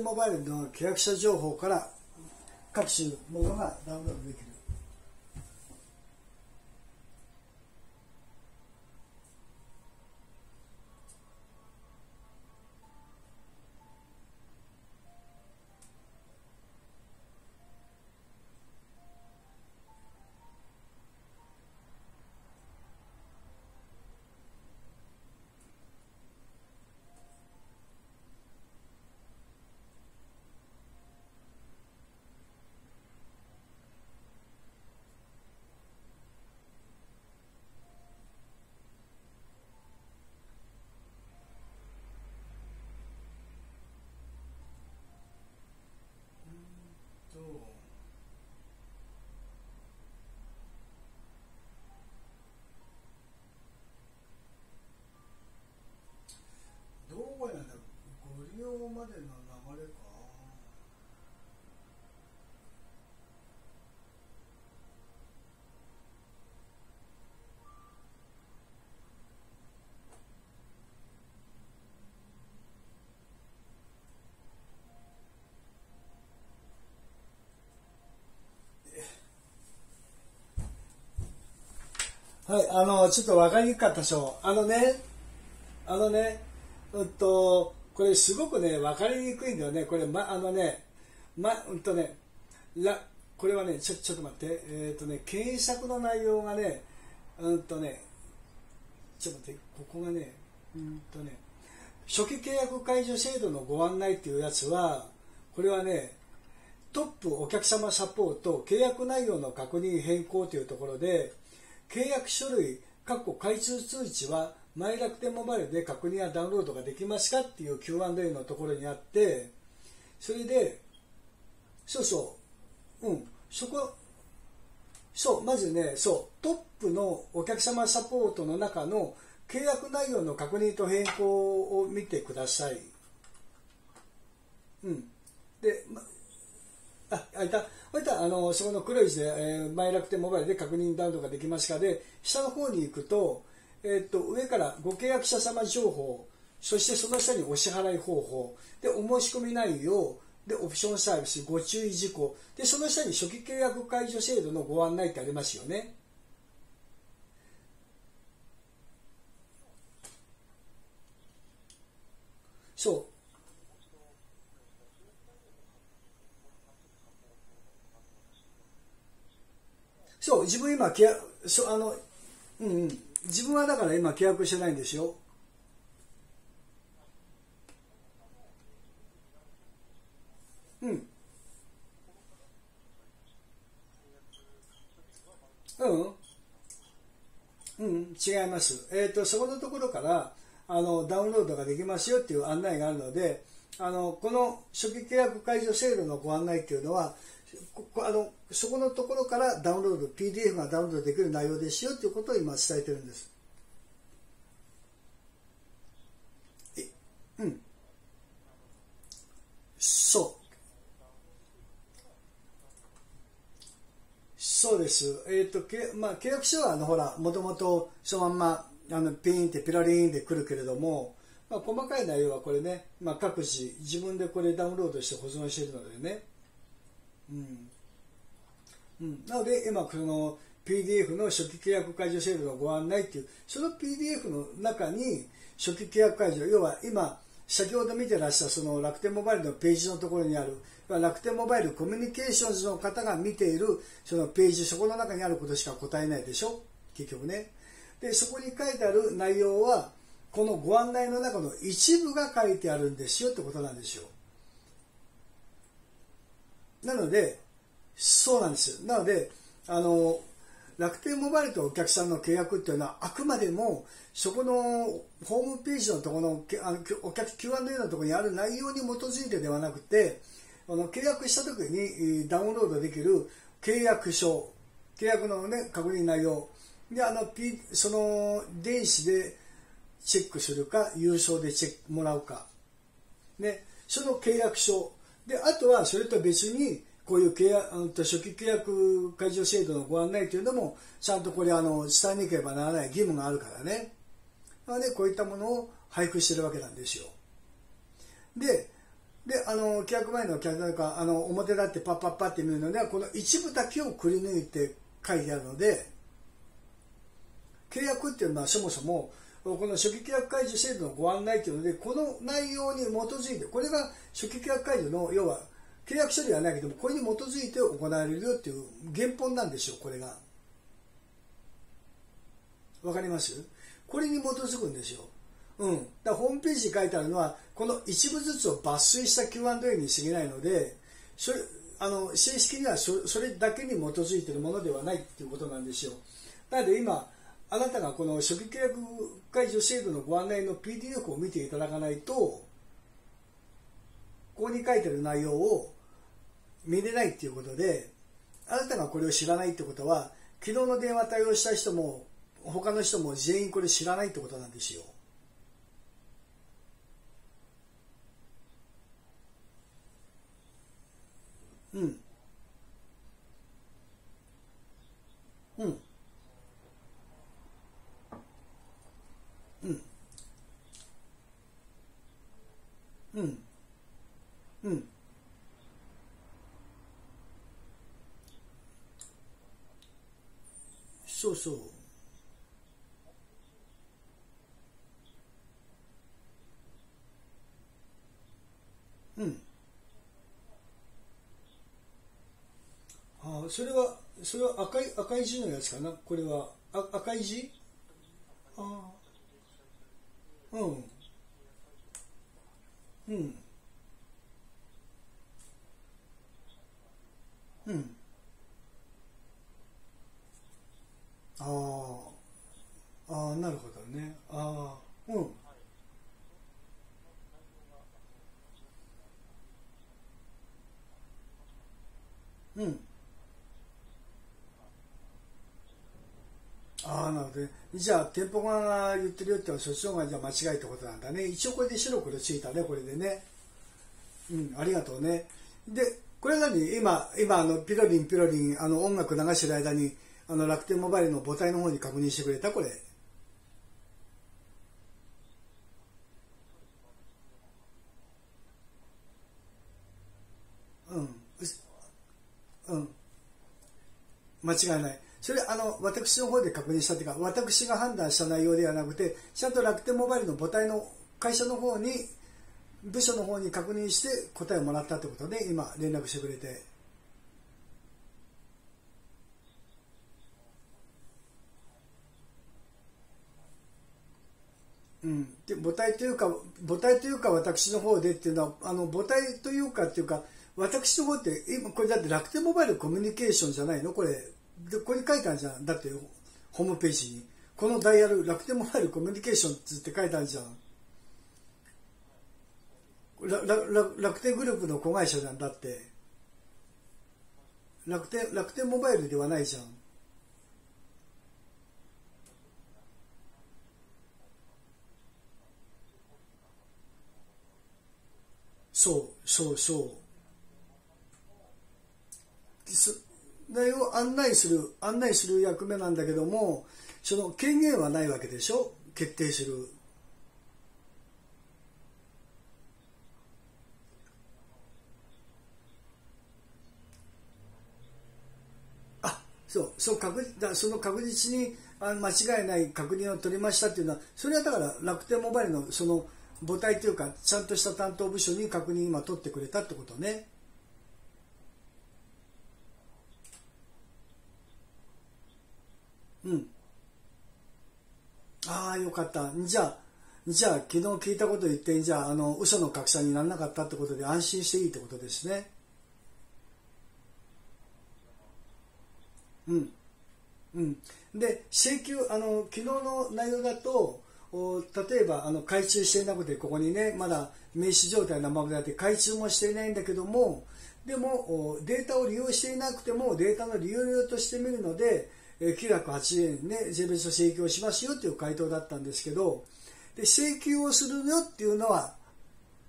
モバイルの契約者情報から各種ものがダウンロードできるまでの流れかはい、あの、ちょっと分かりにくかったでしょう。あのね、あのね、えっと、これすごくね分かりにくいんだよねこれ、ま、あのねまうんとねらこれはねちょちょっと待ってえっ、ー、とね検索の内容がねうんとねちょっと待ってここがねうんとね初期契約解除制度のご案内っていうやつはこれはねトップお客様サポート契約内容の確認変更というところで契約書類括弧開通通知はマイ楽天モバイルで確認やダウンロードができますかっていう Q&A のところにあってそれでそうそう。うん。そこそう。まずねそう。トップのお客様サポートの中の契約内容の確認と変更を見てください。うん。で、あ、あいた。こういったあのそこの黒い字で、えー、マイ楽天モバイルで確認ダウンロードができますかで、下の方に行くと、えっと上からご契約者様情報そしてその下にお支払い方法でお申し込み内容でオプションサービスご注意事項でその下に初期契約解除制度のご案内ってありますよね。そうそう自分今契約そあのうん、うん。自分はだから今契約してないんですよ。うん。うん違います、えーと、そこのところからあのダウンロードができますよっていう案内があるのであのこの初期契約解除制度のご案内っていうのはあのそこのところからダウンロード PDF がダウンロードできる内容ですよということを今伝えてるんです。うん、そう。そうです、えーとまあ、契約書はあのほらもともとそのまんまあのピーンってピラリンってくるけれども、まあ、細かい内容はこれね、まあ、各自自分でこれダウンロードして保存しているのでね、うん、なので今この PDF の初期契約解除制度のご案内っていうその PDF の中に初期契約解除要は今先ほど見てらしゃるその楽天モバイルのページのところにある楽天モバイルコミュニケーションズの方が見ているそのページそこの中にあることしか答えないでしょ結局ね。でそこに書いてある内容はこのご案内の中の一部が書いてあるんですよってことなんですよ。なのでそうなんですよ。なのであの楽天モバイルとお客さんの契約っていうのはあくまでもそこのホームページのところのあのお客 Q&A のところにある内容に基づいてではなくてあの契約した時にダウンロードできる契約書契約の、ね、確認内容。であの、P、その電子でチェックするか郵送でチェックもらうか、ね、その契約書であとはそれと別にこういう契約初期契約解除制度のご案内というのもちゃんとこれあの伝えなければならない義務があるからね。なのでこういったものを配布してるわけなんですよ。でであの契約前の契約なんかあの表だってパッパッパって見るのではこの一部だけをくり抜いて書いてあるので契約っていうのはそもそもこの初期契約解除制度のご案内というのでこの内容に基づいてこれが初期契約解除の要は契約書ではないけどもこれに基づいて行われるよっていう原本なんですよこれが。わかります？これに基づくんですよ。うん、だホームページに書いてあるのはこの一部ずつを抜粋した Q&A に過ぎないのでそれあの正式にはそれだけに基づいているものではないっていうことなんですよ。なので今あなたがこの初期契約解除制度のご案内の PDF を見ていただかないとここに書いてある内容を見れないっていうことであなたがこれを知らないってことは昨日の電話対応した人も他の人も全員これ知らないってことなんですよ。うん。うん。うん。うん。うん。そうそう。うん。あそれはそれは赤い赤い字のやつかな？これは。あ赤い字？あ。あうん。うん。うん。あああなるほどね。ああうん。ああなるほどねじゃあ店舗側が言ってるよってそっちの方がじゃあ間違いってことなんだね。一応これで白黒ついたねこれでね。うんありがとうね。でこれ何？今今あのピロリンピロリンあの音楽流してる間にあの楽天モバイルの母体の方に確認してくれた？これ。うん。うん。間違いない。それあの私の方で確認したというか私が判断した内容ではなくてちゃんと楽天モバイルの母体の会社の方に部署の方に確認して答えをもらったということで今連絡してくれて。うん、で母体というか母体というか私の方でっていうのはあの母体というかっていうか私の方って今これだって楽天モバイルコミュニケーションじゃないの？これ。でここに書いてあるじゃん。だってホームページにこのダイヤル楽天モバイルコミュニケーションって書いてあるじゃん。楽天グループの子会社なんだって。楽天楽天モバイルではないじゃん。そうそうそう。内を案内する案内する役目なんだけどもその権限はないわけでしょ？決定する。あそうそう確だその確実に間違いない確認を取りましたっていうのはそれはだから楽天モバイルのその母体というかちゃんとした担当部署に確認今取ってくれたってことね。うん。ああよかった。じゃあじゃあ昨日聞いたこと言ってじゃああの嘘の拡散にならなかったってことで安心していいってことですね。うん。うん。で請求あの昨日の内容だとお例えばあの回収していなくてここにねまだ名刺状態のままであって回収もしていないんだけどもでもデータを利用していなくてもデータの利用としてみるので908円ね税別の請求をしますよという回答だったんですけどで請求をするよっていうのは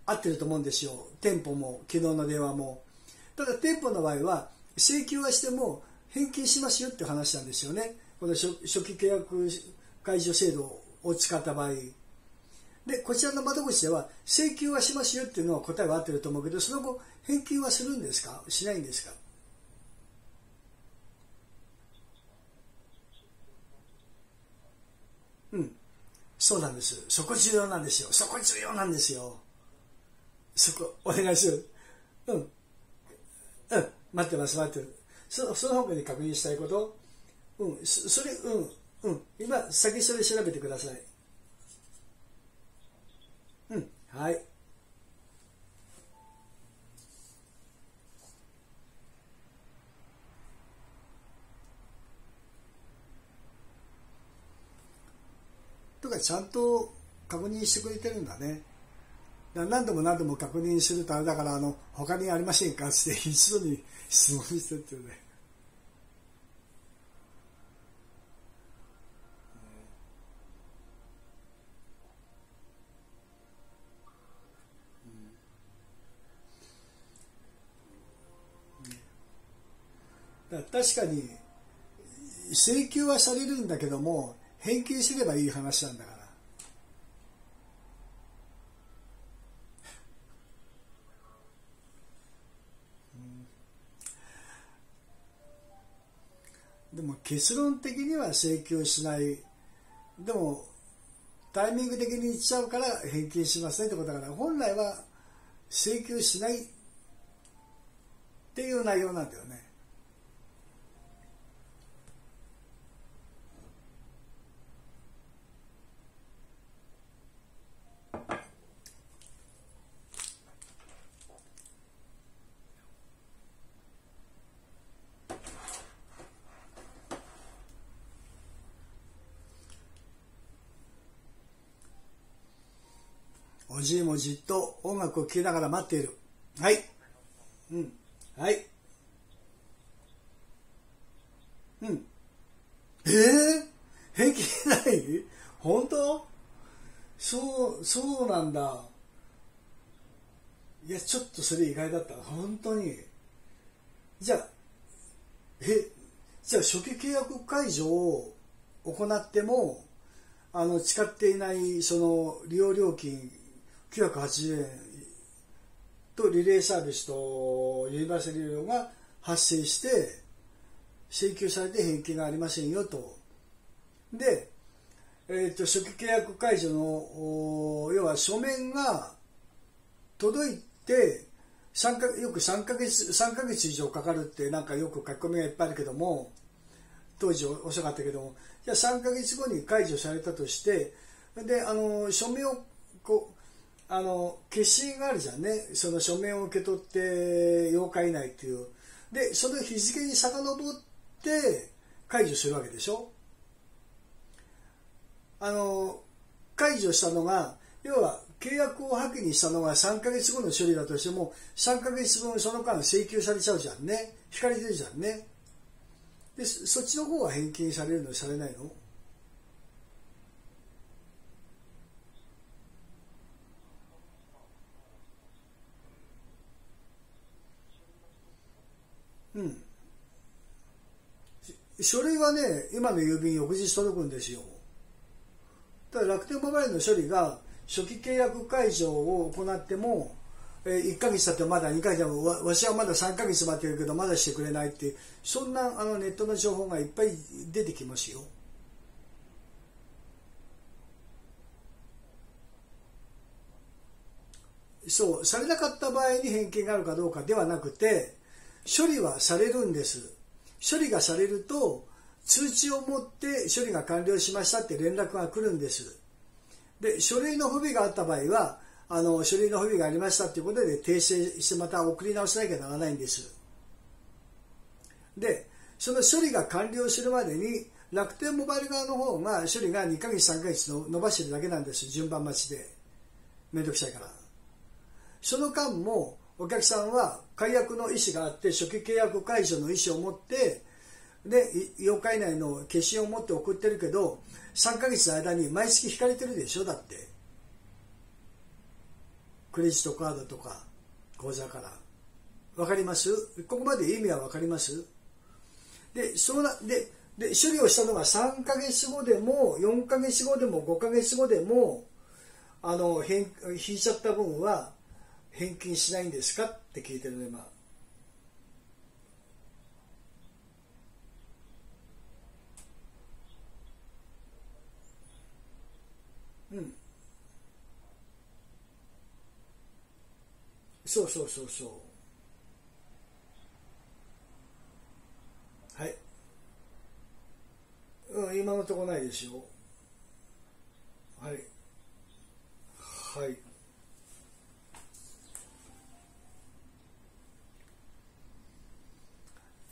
合ってると思うんですよ。店舗も昨日の電話も。ただ店舗の場合は請求はしても返金しますよっていう話なんですよね。この初期契約解除制度を使った場合。でこちらの窓口では請求はしますよっていうのは答えは合ってると思うけどその後返金はするんですか？しないんですか？うん。そうなんです。そこ重要なんですよ。そこ重要なんですよ。そこお願いしますうん。うん。待ってます待ってる。そその方向で確認したいこと。うん。それうん。うん。今先それ調べてください。うん。はい。とかちゃんと確認してくれてるんだね。何度も何度も確認するとあれだからあの他にありませんかって一度に質問してってね。確かに請求はされるん。だけども返金すればいい話なんだから。でも結論的には請求しない。でもタイミング的に言っちゃうから返金しますねってことだから本来は請求しないっていう内容なんだよね。じいもじっと音楽を聴きながら待っている。はい。うん。はい。うん。えー、平気ない？本当？そうそうなんだ。いやちょっとそれ意外だった。本当に。じゃあえじゃあ初期契約解除を行ってもあの使っていないその利用料金980円とリレーサービスとユニバーサル利用が発生して請求されて返金がありませんよと。で、えー、と初期契約解除の要は書面が届いて3かよく3か月3ヶ月以上かかるってなんかよく書き込みがいっぱいあるけども当時遅かったけどもじゃあ3か月後に解除されたとしてであの書面をこあの消印があるじゃんね。その書面を受け取って8日以内っていう。でその日付に遡って解除するわけでしょ？あの解除したのが要は契約を破棄にしたのが3ヶ月後の処理だとしても3ヶ月分その間請求されちゃうじゃんね。引かれてるじゃんね。でそっちの方は返金されるの？されないのうん書類はね今の郵便翌日届くんですよただ楽天モバイルの処理が初期契約解除を行っても、えー、1ヶ月経ってまだ2ヶ月でもわわしはまだ3ヶ月待ってるけどまだしてくれないってそんなあのネットの情報がいっぱい出てきますよ。そうされなかった場合に返金があるかどうかではなくて処理はされるんです処理がされると通知を持って処理が完了しましたって連絡が来るんです。で書類の不備があった場合はあの書類の不備がありましたということで訂正してまた送り直さなきゃならないんです。でその処理が完了するまでに楽天モバイル側の方が処理が2ヶ月3ヶ月の伸ばしてるだけなんです。順番待ちで。めんどくさいから。その間もお客さんは解約の意思があって初期契約解除の意思を持ってで8日以内の消印を持って送ってるけど3ヶ月の間に毎月引かれてるでしょだって。クレジットカードとか口座から。分かります？ここまで意味は分かります？でそうなでで処理をしたのが3ヶ月後でも4ヶ月後でも5ヶ月後でもあの引いちゃった分は返金しないんですか？って聞いてるの今。うん。そうそうそうそう。はい。うん今のとこないですよ。はい。はい。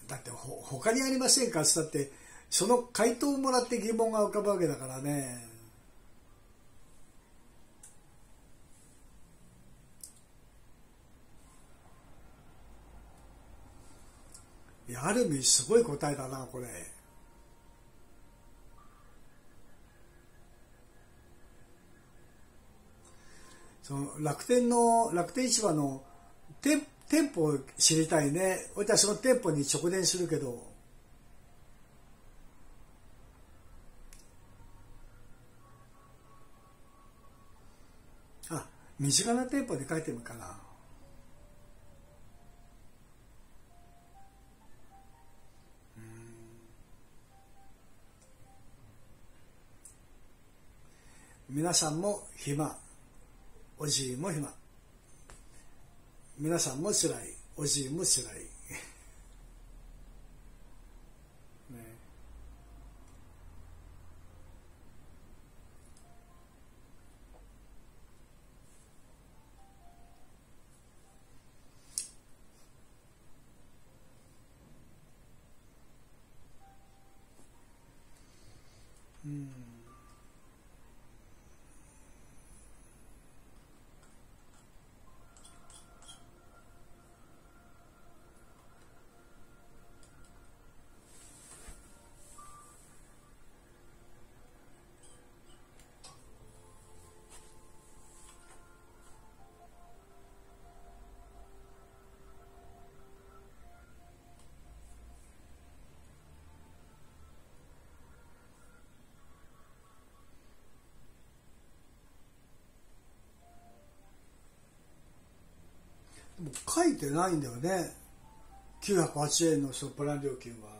だってほ他にありませんかっつったってその回答をもらって疑問が浮かぶわけだからねいやある意味すごい答えだなこれ。その楽天の楽天市場の店店舗を知りたいね。私はその店舗に直電するけど。あ身近な店舗で書いてみるかな。皆さんも暇。おじいも暇。皆さんも辛いおじいも辛い。いてないんだよね。908円のそのプラン料金は。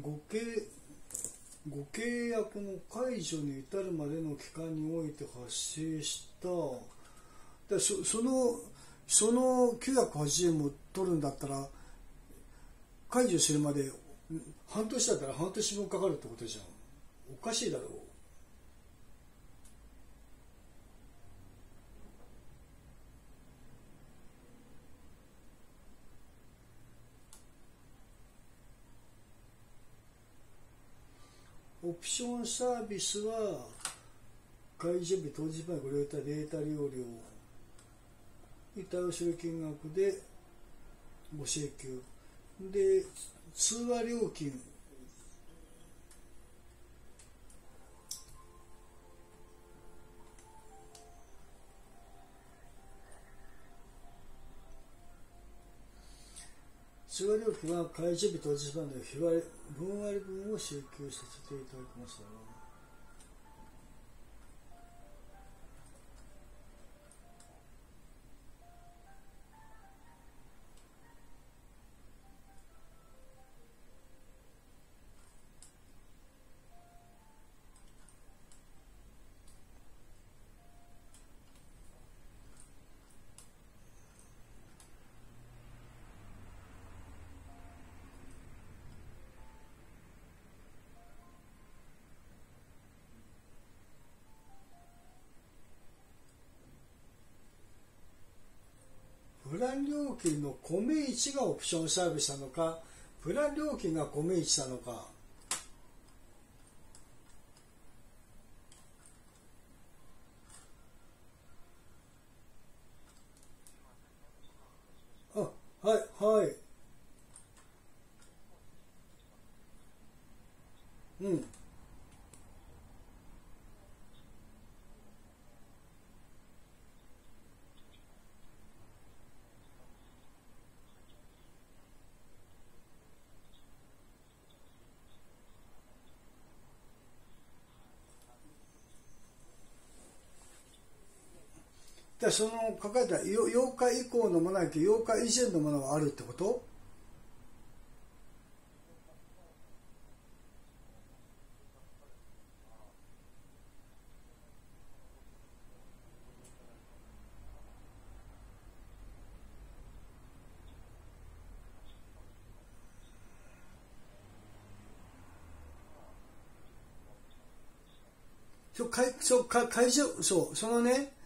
ご契ご契約の解除に至るまでの期間において発生した。だそそのその980円も取るんだったら解除するまで半年だったら半年分かかるってことじゃん。おかしいだろ。うオプションサービスは開示日当日までご利用いたデータ利用料に対応する金額でご請求。で通話料金。通話料金は開示日当日までの日割り分割分を請求させていただきました金の米1がオプションサービスなのかプラン料金が米1なのかあはいはいうんでその書かれた8日以降のものだけ8日以前のものはあるってこと？そう解そう解除そうそのね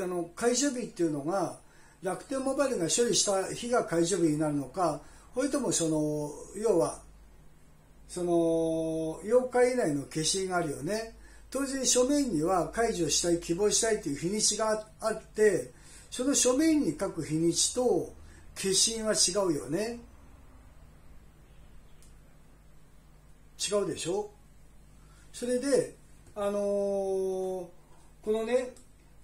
あの解除日っていうのが楽天モバイルが処理した日が解除日になるのかそれともその要はその8日以内の消しがあるよね。当然書面には解除したい希望したいという日にちがあってその書面に書く日にちと消印は違うよね。違うでしょ？それであのー、このね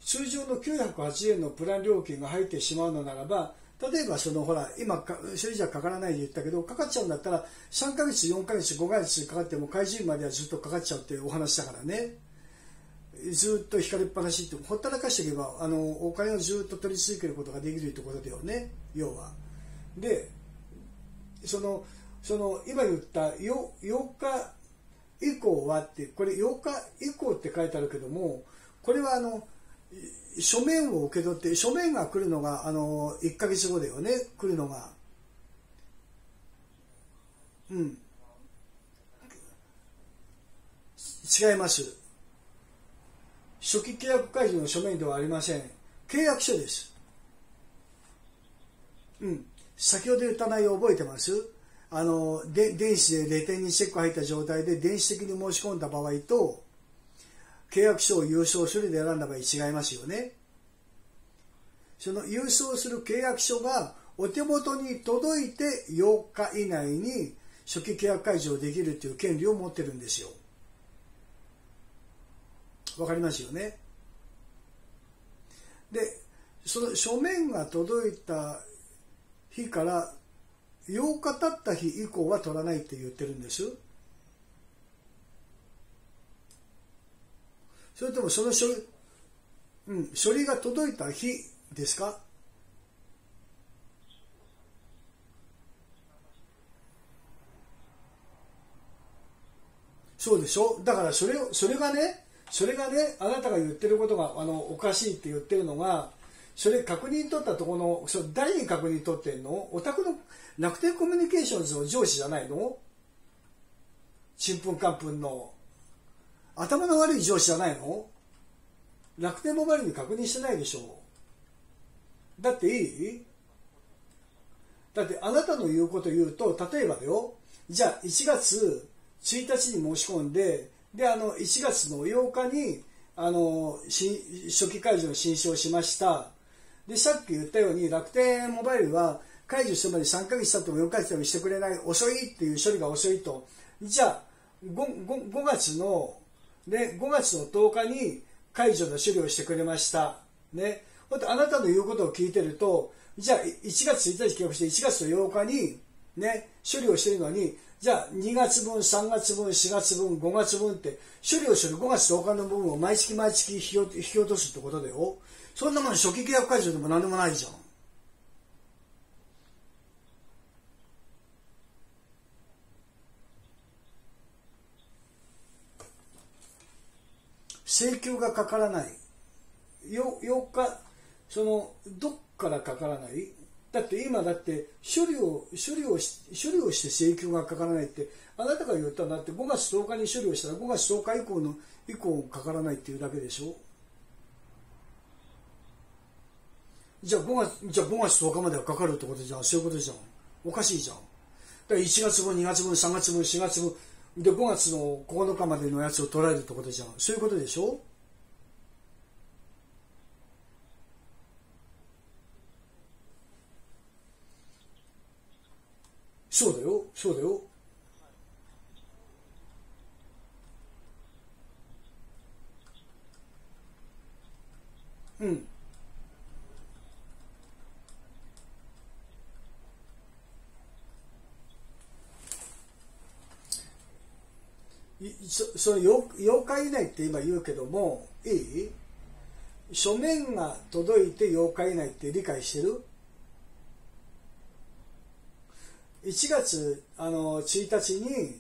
通常の908円のプラン料金が入ってしまうのならば例えばそのほら今それじゃかからないで言ったけどかかっちゃうんだったら3ヶ月4ヶ月5ヶ月かかっても開示日まではずっとかかっちゃうっていうお話だからねずっと引かれっぱなしってほったらかしていけばあのお金をずっと取り続けることができるってことだよね要は。でそのその今言った 8, 8日以降はってこれ8日以降って書いてあるけどもこれはあの書面を受け取って書面が来るのがあの1か月後だよね。来るのが。うん。違います。初期契約解除の書面ではありません。契約書です。うん。先ほど言った内容覚えてます。あので電子でレテンにチェック入った状態で電子的に申し込んだ場合と契約書を郵送するで選んだ場合違いますよね。その郵送する契約書がお手元に届いて8日以内に初期契約解除できるという権利を持ってるんですよ。わかりますよね？でその書面が届いた日から8日経った日以降は取らないって言ってるんです。それともその書,、うん、書類が届いた日ですか？そうでしょ？だからそれをそれがねそれがねあなたが言ってることがあのおかしいって言ってるのがそれ確認取ったところのそれ誰に確認取ってんの？お宅の楽天コミュニケーションズの上司じゃないの？ちんぷんかんぷんの。頭の悪い上司じゃないの？楽天モバイルに確認してないでしょだっていい？だってあなたの言うこと言うと例えばだよ。じゃあ1月1日に申し込んでであの1月の8日にあの初期解除の申請をしました。でさっき言ったように楽天モバイルは解除するまで3ヶ月経っても4ヶ月経ってもしてくれない。遅いっていう処理が遅いと。じゃあ 5, 5, 5月の、ね、5月の10日に解除の処理をしてくれました。ね。あなたの言うことを聞いてるとじゃあ1月1日記録して1月の8日にね処理をしているのにじゃあ2月分3月分4月分5月分って処理をする5月10日の部分を毎月毎月引き引き落とすってことだよ。そんなもん初期契約解除でも何でもないじゃん。請求がかからない。よ8日そのどっからかからない。だって今だって処理を処理をし処理をして請求がかからないってあなたが言ったんだって5月10日に処理をしたら5月10日以降の以降かからないっていうだけでしょ。じゃあ5月じゃあ5月10日まではかかるってことじゃん。そういうことじゃん。おかしいじゃん。だから1月分2月分3月分4月分で5月の9日までのやつを取られるってことじゃん。そういうことでしょ？そうだよ。そうだよ。うん。そその 8, 8日以内って今言うけどもいい？書面が届いて8日以内って理解してる？1月あの1日に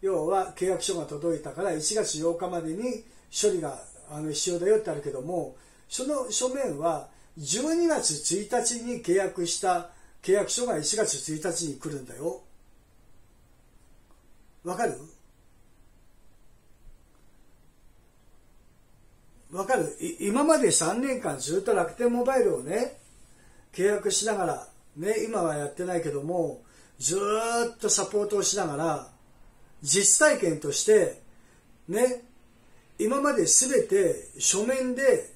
要は契約書が届いたから1月8日までに処理があの必要だよってあるけどもその書面は12月1日に契約した契約書が1月1日に来るんだよ。わかる？わかる？今まで3年間ずっと楽天モバイルをね契約しながらね今はやってないけどもずっとサポートをしながら実体験としてね今まで全て書面で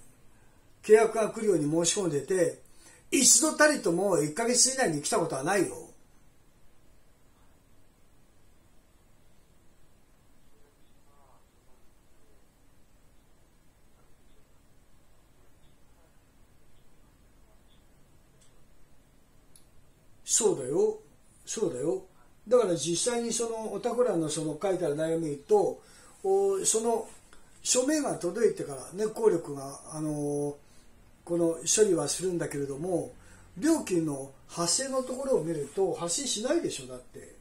契約が来るように申し込んでて一度たりとも1ヶ月以内に来たことはないよ。そうだよ。そうだよ。だから実際にそのおたくらのその書いてある悩みとその書面が届いてからね効力があのこの処理はするんだけれども料金の発生のところを見ると発生しないでしょだって。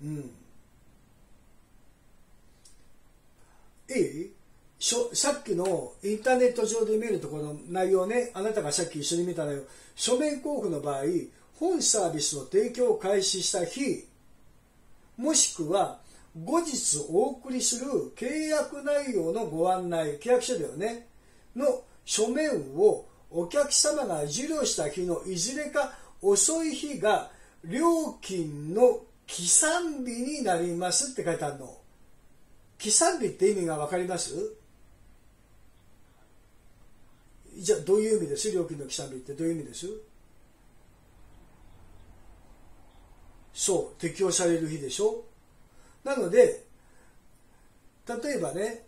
うん。いいさっきのインターネット上で見るところの内容ねあなたがさっき一緒に見たのよ。書面交付の場合本サービスの提供を開始した日もしくは後日お送りする契約内容のご案内契約書だよねの書面をお客様が受領した日のいずれか遅い日が料金の起算日になりますって書いてあるの。起算日って意味が分かります？じゃあどういう意味です料金の起算日ってどういう意味です？そう適用される日でしょ？なので例えばね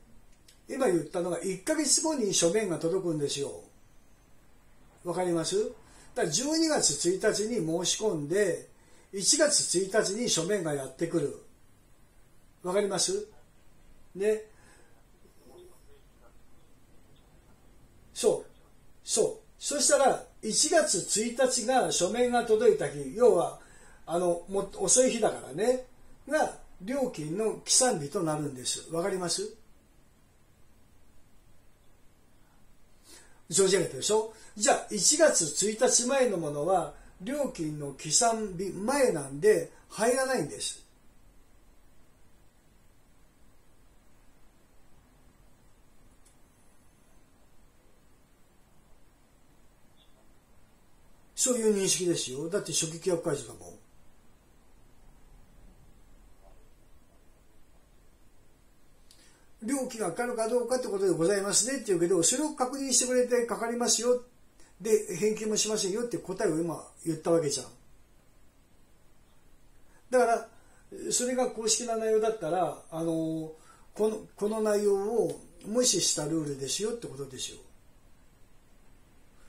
今言ったのが1か月後に書面が届くんですよ。わかります？だから12月1日に申し込んで1月1日に書面がやってくる。わかります？ね。そう。そう。そしたら1月1日が書面が届いた日。要はあのも遅い日だからね。が料金の起算日となるんです。わかります？存じ上げてるでしょ？じゃあ1月1日前のものは料金の起算日前なんで入らないんです。そういう認識ですよ。だって初期規約解除だもん。料金がかかるかどうかってことでございますねって言うけどそれを確認してくれてかかりますよ。で返金もしませんよって答えを今言ったわけじゃん。だからそれが公式な内容だったらあのこのこの内容を無視したルールですよってことですよ。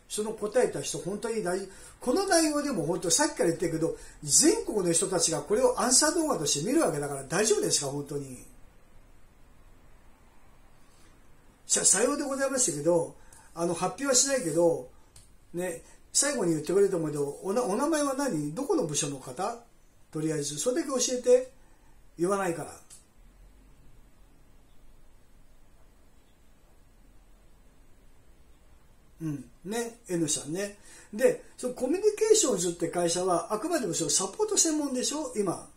その答えた人本当に大この内容でも本当さっきから言ってるけど全国の人たちがこれをアンサー動画として見るわけだから大丈夫ですか本当に。ささようでございましたけどあの発表はしないけどね最後に言ってくれると思うけどおなお名前は何？どこの部署の方？とりあえずそれだけ教えて。言わないから。うん。ね N さんね。でそのコミュニケーションズって会社はあくまでもそのサポート専門でしょ？今。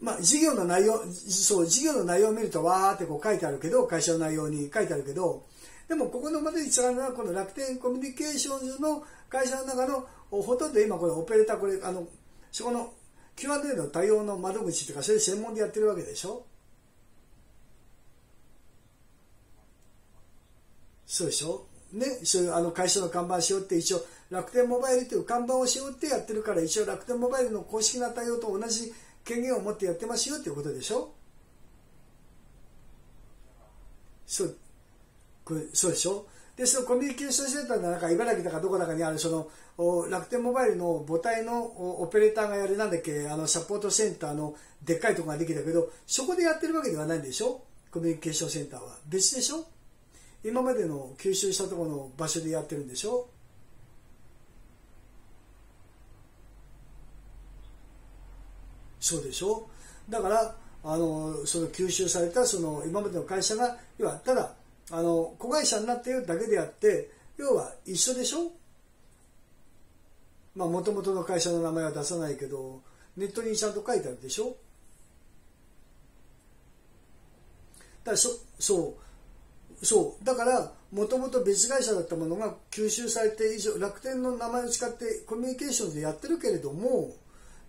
まあ事業の内容そう事業の内容を見るとわーってこう書いてあるけど会社の内容に書いてあるけどでもここのまで一番のはこの楽天コミュニケーションズの会社の中のほとんど今これオペレーターこれあのそこの Q&A の対応の窓口というかそれ専門でやってるわけでしょ？そうでしょ？ね、そういうあの会社の看板しようって一応楽天モバイルという看板をしようってやってるから一応楽天モバイルの公式な対応と同じ権限を持ってやってますよっていうことでしょ？そうこれそうでしょ？でそのコミュニケーションセンターの中茨城だかどこだかにあるその楽天モバイルの母体のオペレーターがやるなんだっけ？あのサポートセンターのでっかいところができたけどそこでやってるわけではないんでしょ？コミュニケーションセンターは。別でしょ？今までの吸収したところの場所でやってるんでしょ？そうでしょ？だからあのその吸収されたその今までの会社が要はただあの子会社になっているだけであって要は一緒でしょ？まあもともとの会社の名前は出さないけどネットにちゃんと書いてあるでしょ？だからそそう。そう。だからもともと別会社だったものが吸収されて以上楽天の名前を使ってコミュニケーションでやってるけれども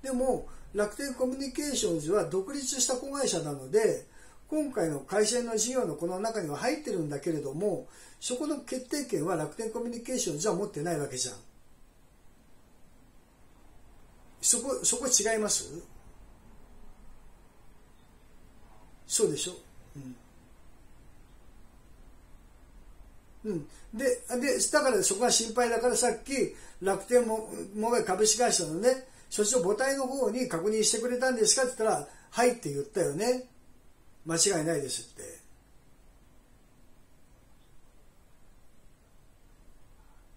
でも楽天コミュニケーションズは独立した子会社なので今回の会社の事業のこの中には入ってるんだけれどもそこの決定権は楽天コミュニケーションズは持ってないわけじゃん。そこそこ違います？そうでしょ、うん、ででだからそこが心配だからさっき楽天モモバイル株式会社のねそっちの母体の方に確認してくれたんですかって言ったら「はい」って言ったよね。間違いないですって。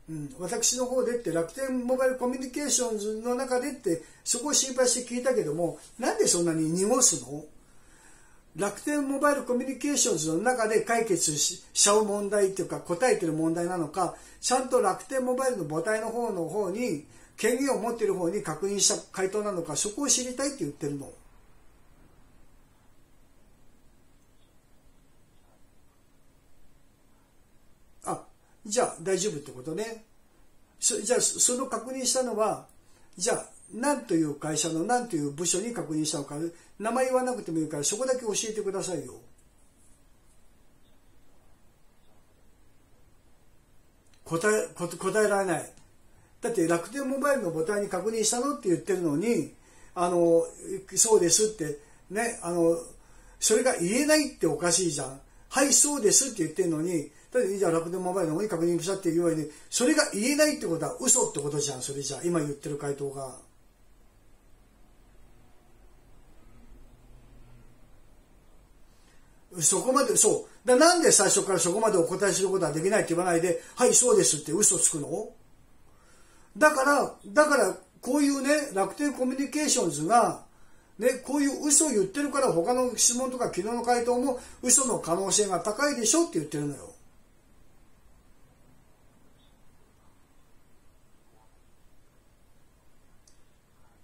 うん、私の方でって楽天モバイルコミュニケーションズの中でってそこを心配して聞いたけどもなんでそんなに濁すの？楽天モバイルコミュニケーションズの中で解決しちゃう問題っていうか答えてる問題なのかちゃんと楽天モバイルの母体の方の方に権限を持っている方に確認した回答なのかそこを知りたいって言ってるの。あじゃあ大丈夫ってことね。じゃあその確認したのはじゃあ何という会社の何という部署に確認したのか名前言わなくてもいいからそこだけ教えてくださいよ。答え答えられない。だって楽天モバイルのボタンに確認したのって言ってるのにあのそうですってねあのそれが言えないっておかしいじゃん。はいそうですって言ってるのにだってじゃあ楽天モバイルの方に確認したっていうようにそれが言えないってことは嘘ってことじゃんそれじゃ今言ってる回答が。そこまで、そう。だなんで最初からそこまでお答えすることはできないって言わないで、はい、そうですって嘘つくの？だから、だから、こういうね、楽天コミュニケーションズが、ね、こういう嘘を言ってるから他の質問とか昨日の回答も嘘の可能性が高いでしょって言ってるのよ。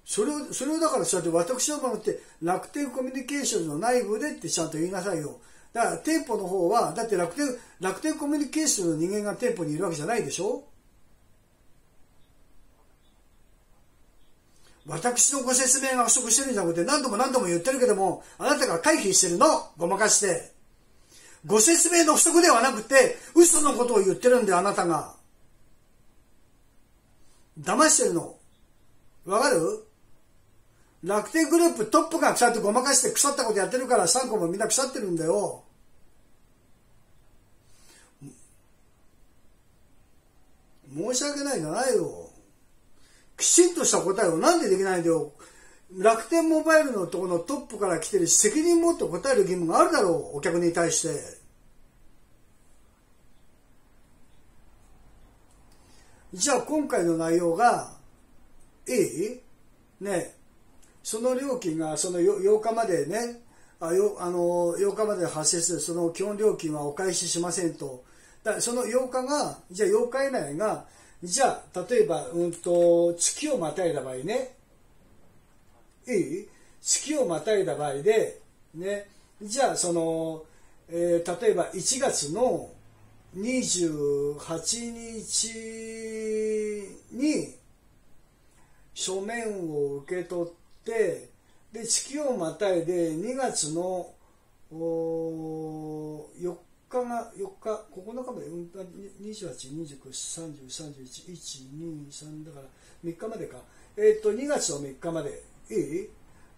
それを、それをだからそうやって私どもって楽天コミュニケーションの内部でってちゃんと言いなさいよ。だから店舗の方は、だって楽天、楽天コミュニケーションの人間が店舗にいるわけじゃないでしょ？私のご説明が不足してるんじゃなくて何度も何度も言ってるけども、あなたが回避してるの？ごまかして。ご説明の不足ではなくて、嘘のことを言ってるんであなたが。騙してるの。わかる？楽天グループトップが腐ってごまかして腐ったことやってるから3個もみんな腐ってるんだよ。申し訳ないじゃないよ。きちんとした答えをなんでできないんだよ。楽天モバイルのところのトップから来てる責任持って答える義務があるだろう、お客に対して。じゃあ今回の内容が、いいねその料金がその8日までね、あよあの8日まで発生するその基本料金はお返ししませんと。だその8日が、じゃあ8日以内が、じゃあ例えば、うんと、月をまたいだ場合ね、いい？月をまたいだ場合で、ね、じゃあその、えー、例えば1月の28日に書面を受け取っててで月をまたいで2月の4日が4日9日まで28293031123だから3日までか。えっ、と2月の3日まで。いい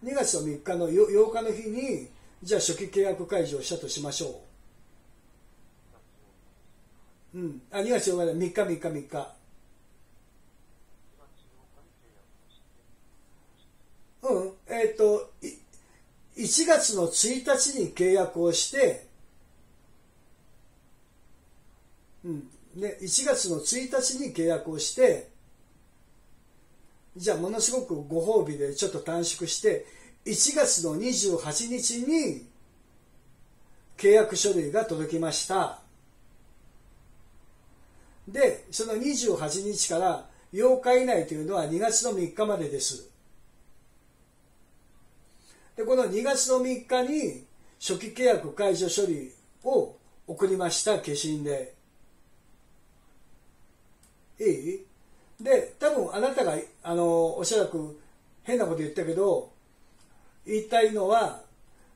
？2月の3日の 8, 8日の日にじゃあ初期契約解除をしたとしましょう。うん。あ、2月8日で。3日3日3日。うん。えっ、ー、と、1月の1日に契約をして、うん。ね、1月の1日に契約をして、じゃあものすごくご褒美でちょっと短縮して、1月の28日に契約書類が届きました。で、その28日から8日以内というのは2月の3日までです。で、この2月の3日に初期契約解除処理を送りました、消印で。いい？で、多分あなたが、あの、おそらく変なこと言ったけど、言いたいのは、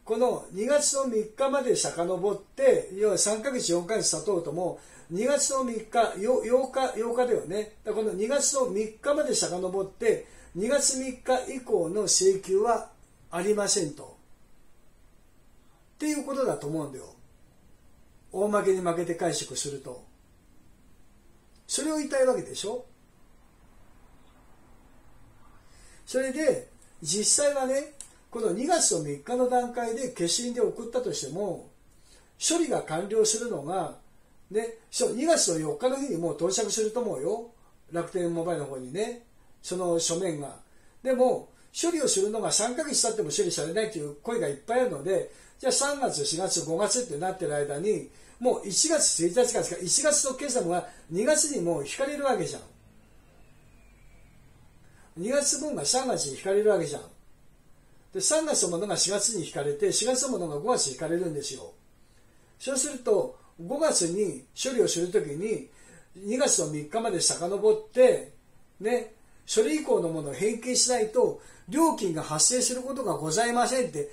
この2月の3日まで遡って、要は3ヶ月、4ヶ月経とうとも、2月の3日、8日、8日だよね。だこの2月の3日まで遡って、2月3日以降の請求はありませんと。っていうことだと思うんだよ。大負けに負けて解釈すると。それを言いたいわけでしょ？それで、実際はね、この2月の3日の段階で消印で送ったとしても、処理が完了するのがで、2月の4日の日にもう到着すると思うよ。楽天モバイルの方にね。その書面が。でも、処理をするのが3ヶ月経っても処理されないという声がいっぱいあるので、じゃあ3月、4月、5月ってなってる間に、もう1月1日からですか1月の決算が2月にもう引かれるわけじゃん。2月分が3月に引かれるわけじゃん。で、3月のものが4月に引かれて、4月のものが5月に引かれるんですよ。そうすると、5月に処理をするときに2月の3日まで遡ってねそれ以降のものを返金しないと料金が発生することがございませんって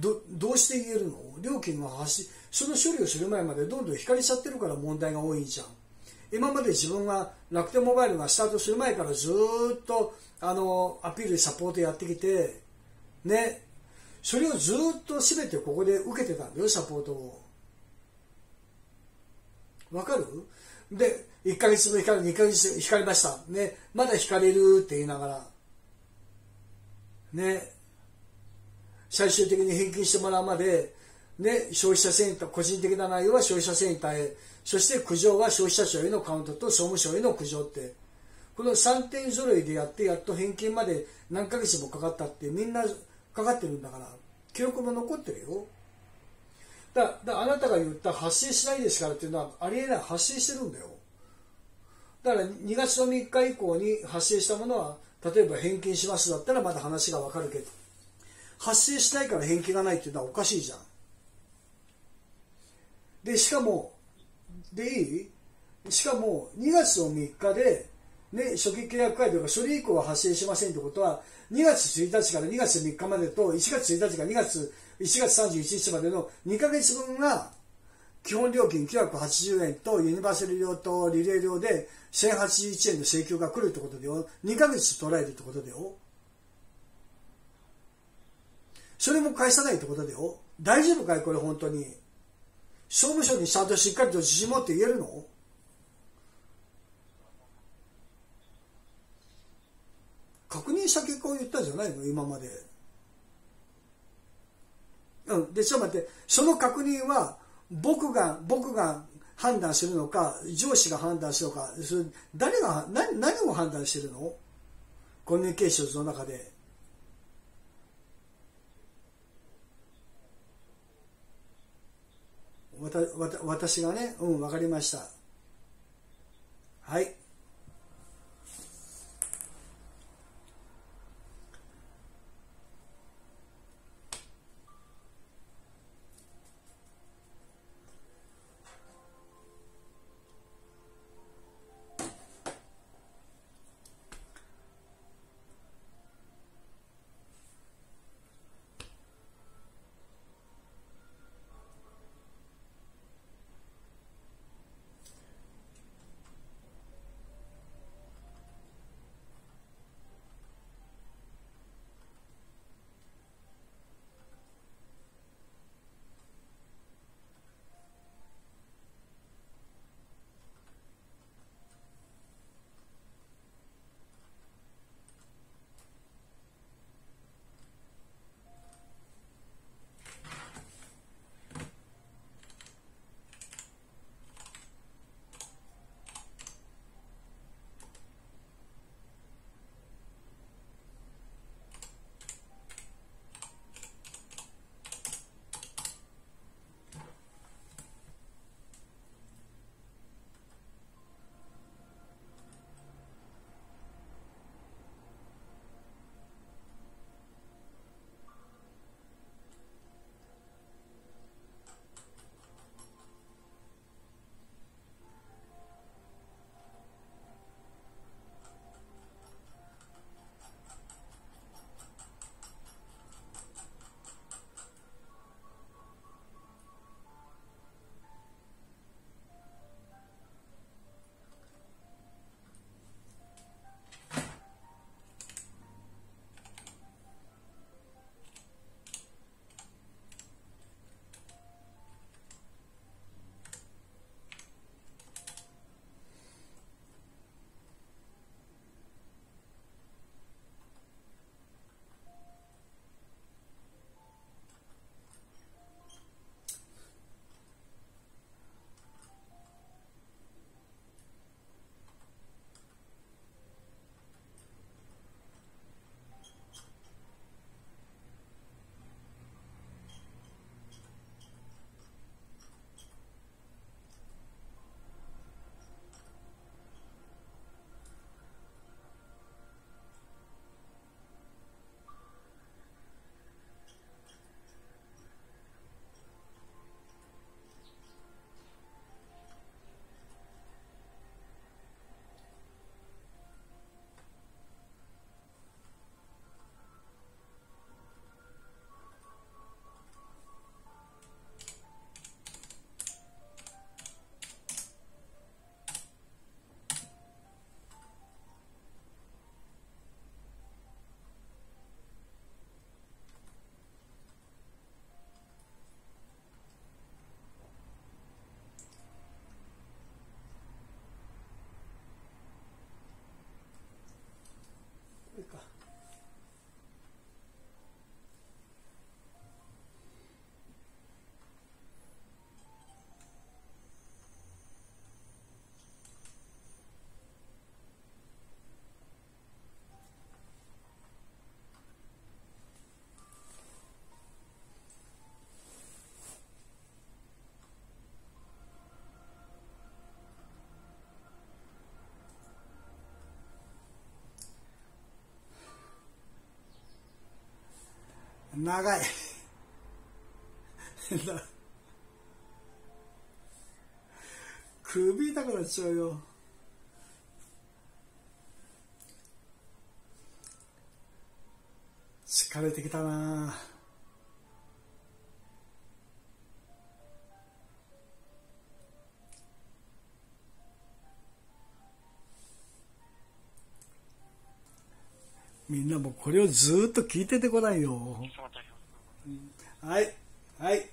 どどうして言えるの？料金が発生その処理をする前までどんどん引かれちゃってるから問題が多いじゃん。今まで自分が楽天モバイルがスタートする前からずっとあのアピールサポートやってきてね。それをずっと全てここで受けてたんだよサポートを。わかる？で、1ヶ月分光る、2ヶ月光りました。ね、まだ光れるって言いながら、ね、最終的に返金してもらうまで、ね、消費者センター、個人的な内容は消費者センターへ、そして苦情は消費者庁へのカウントと総務省への苦情って、この3点揃いでやってやっと返金まで何ヶ月もかかったってみんなかかってるんだから、記録も残ってるよ。だだあなたが言った発生しないですからっていうのはありえない。発生してるんだよ。だから2月の3日以降に発生したものは例えば返金しますだったらまだ話がわかるけど発生しないから返金がないっていうのはおかしいじゃん。でしかもでいい？しかも2月の3日でね、初期契約解除が処理以降は発生しませんということは、2月1日から2月3日までと、1月1日から2月、1月31日までの2ヶ月分が、基本料金980円とユニバーサル料とリレー料で1081円の請求が来るってことでよ。2ヶ月捉えるってことでよ。それも返さないってことでよ。大丈夫かいこれ本当に。総務省にちゃんとしっかりと自信持って言えるの？確認した結果を言ったんじゃないの？今まで。うん。で、ちょっと待って、その確認は、僕が、僕が判断するのか、上司が判断するのか、それ誰が何、何を判断してるの？コミュニケーションの中で。わたわた私がね、うん、わかりました。はい。長い。首痛くなっちゃうよ。疲れてきたな。みんなもこれをずっと聞いててこないよ。はい。はい。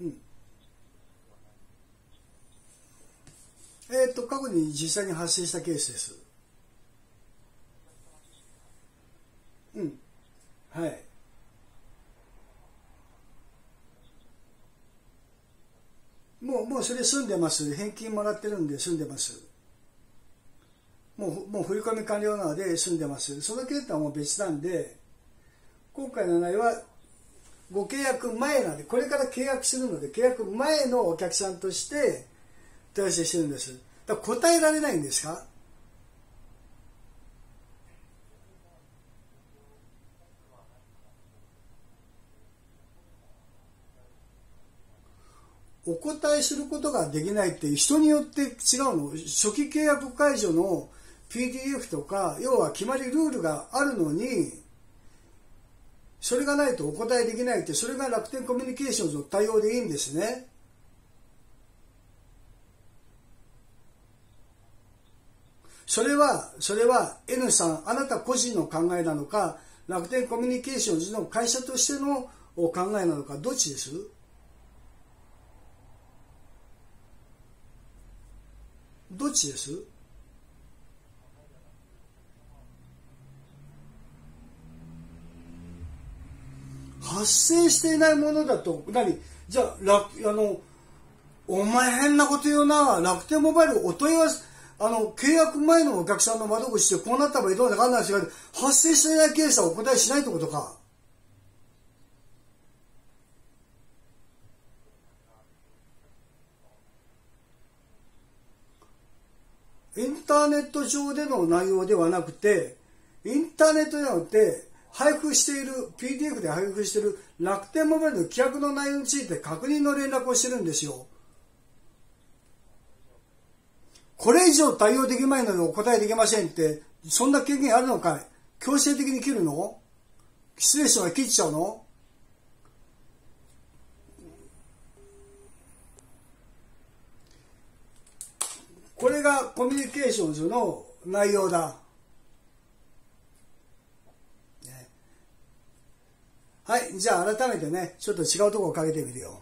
うん。えっ、ー、と、過去に実際に発生したケースです。うん。はい。もう、もうそれ住んでます。返金もらってるんで住んでます。もう、もう振り込み完了なので住んでます。その件とはも別なんで、今回の内容はご契約前なんで、これから契約するので、契約前のお客さんとして問い合わせしてるんです。だ答えられないんですか？お答えすることができないって人によって違うの？初期契約解除の PDF とか要は決まりルールがあるのにそれがないとお答えできないってそれが楽天コミュニケーションズの対応でいいんですね。それはそれは N さんあなた個人の考えなのか楽天コミュニケーションズの会社としての考えなのかどっちです？どっちです？発生していないものだと。何？じゃああのお前変なこと言うな。楽天モバイルお問い合わせあの契約前のお客さんの窓口でこうなった場合どうなるかんないですが発生していないケースはお答えしないってことか。インターネット上での内容ではなくて、インターネットによって配布している、PDF で配布している楽天モバイルの規約の内容について確認の連絡をしてるんですよ。これ以上対応できないのでお答えできませんって、そんな経験あるのかい？強制的に切るの？失礼者が切っちゃうの？これがコミュニケーションズの内容だ。はい、じゃあ改めてね、ちょっと違うところをかけてみるよ。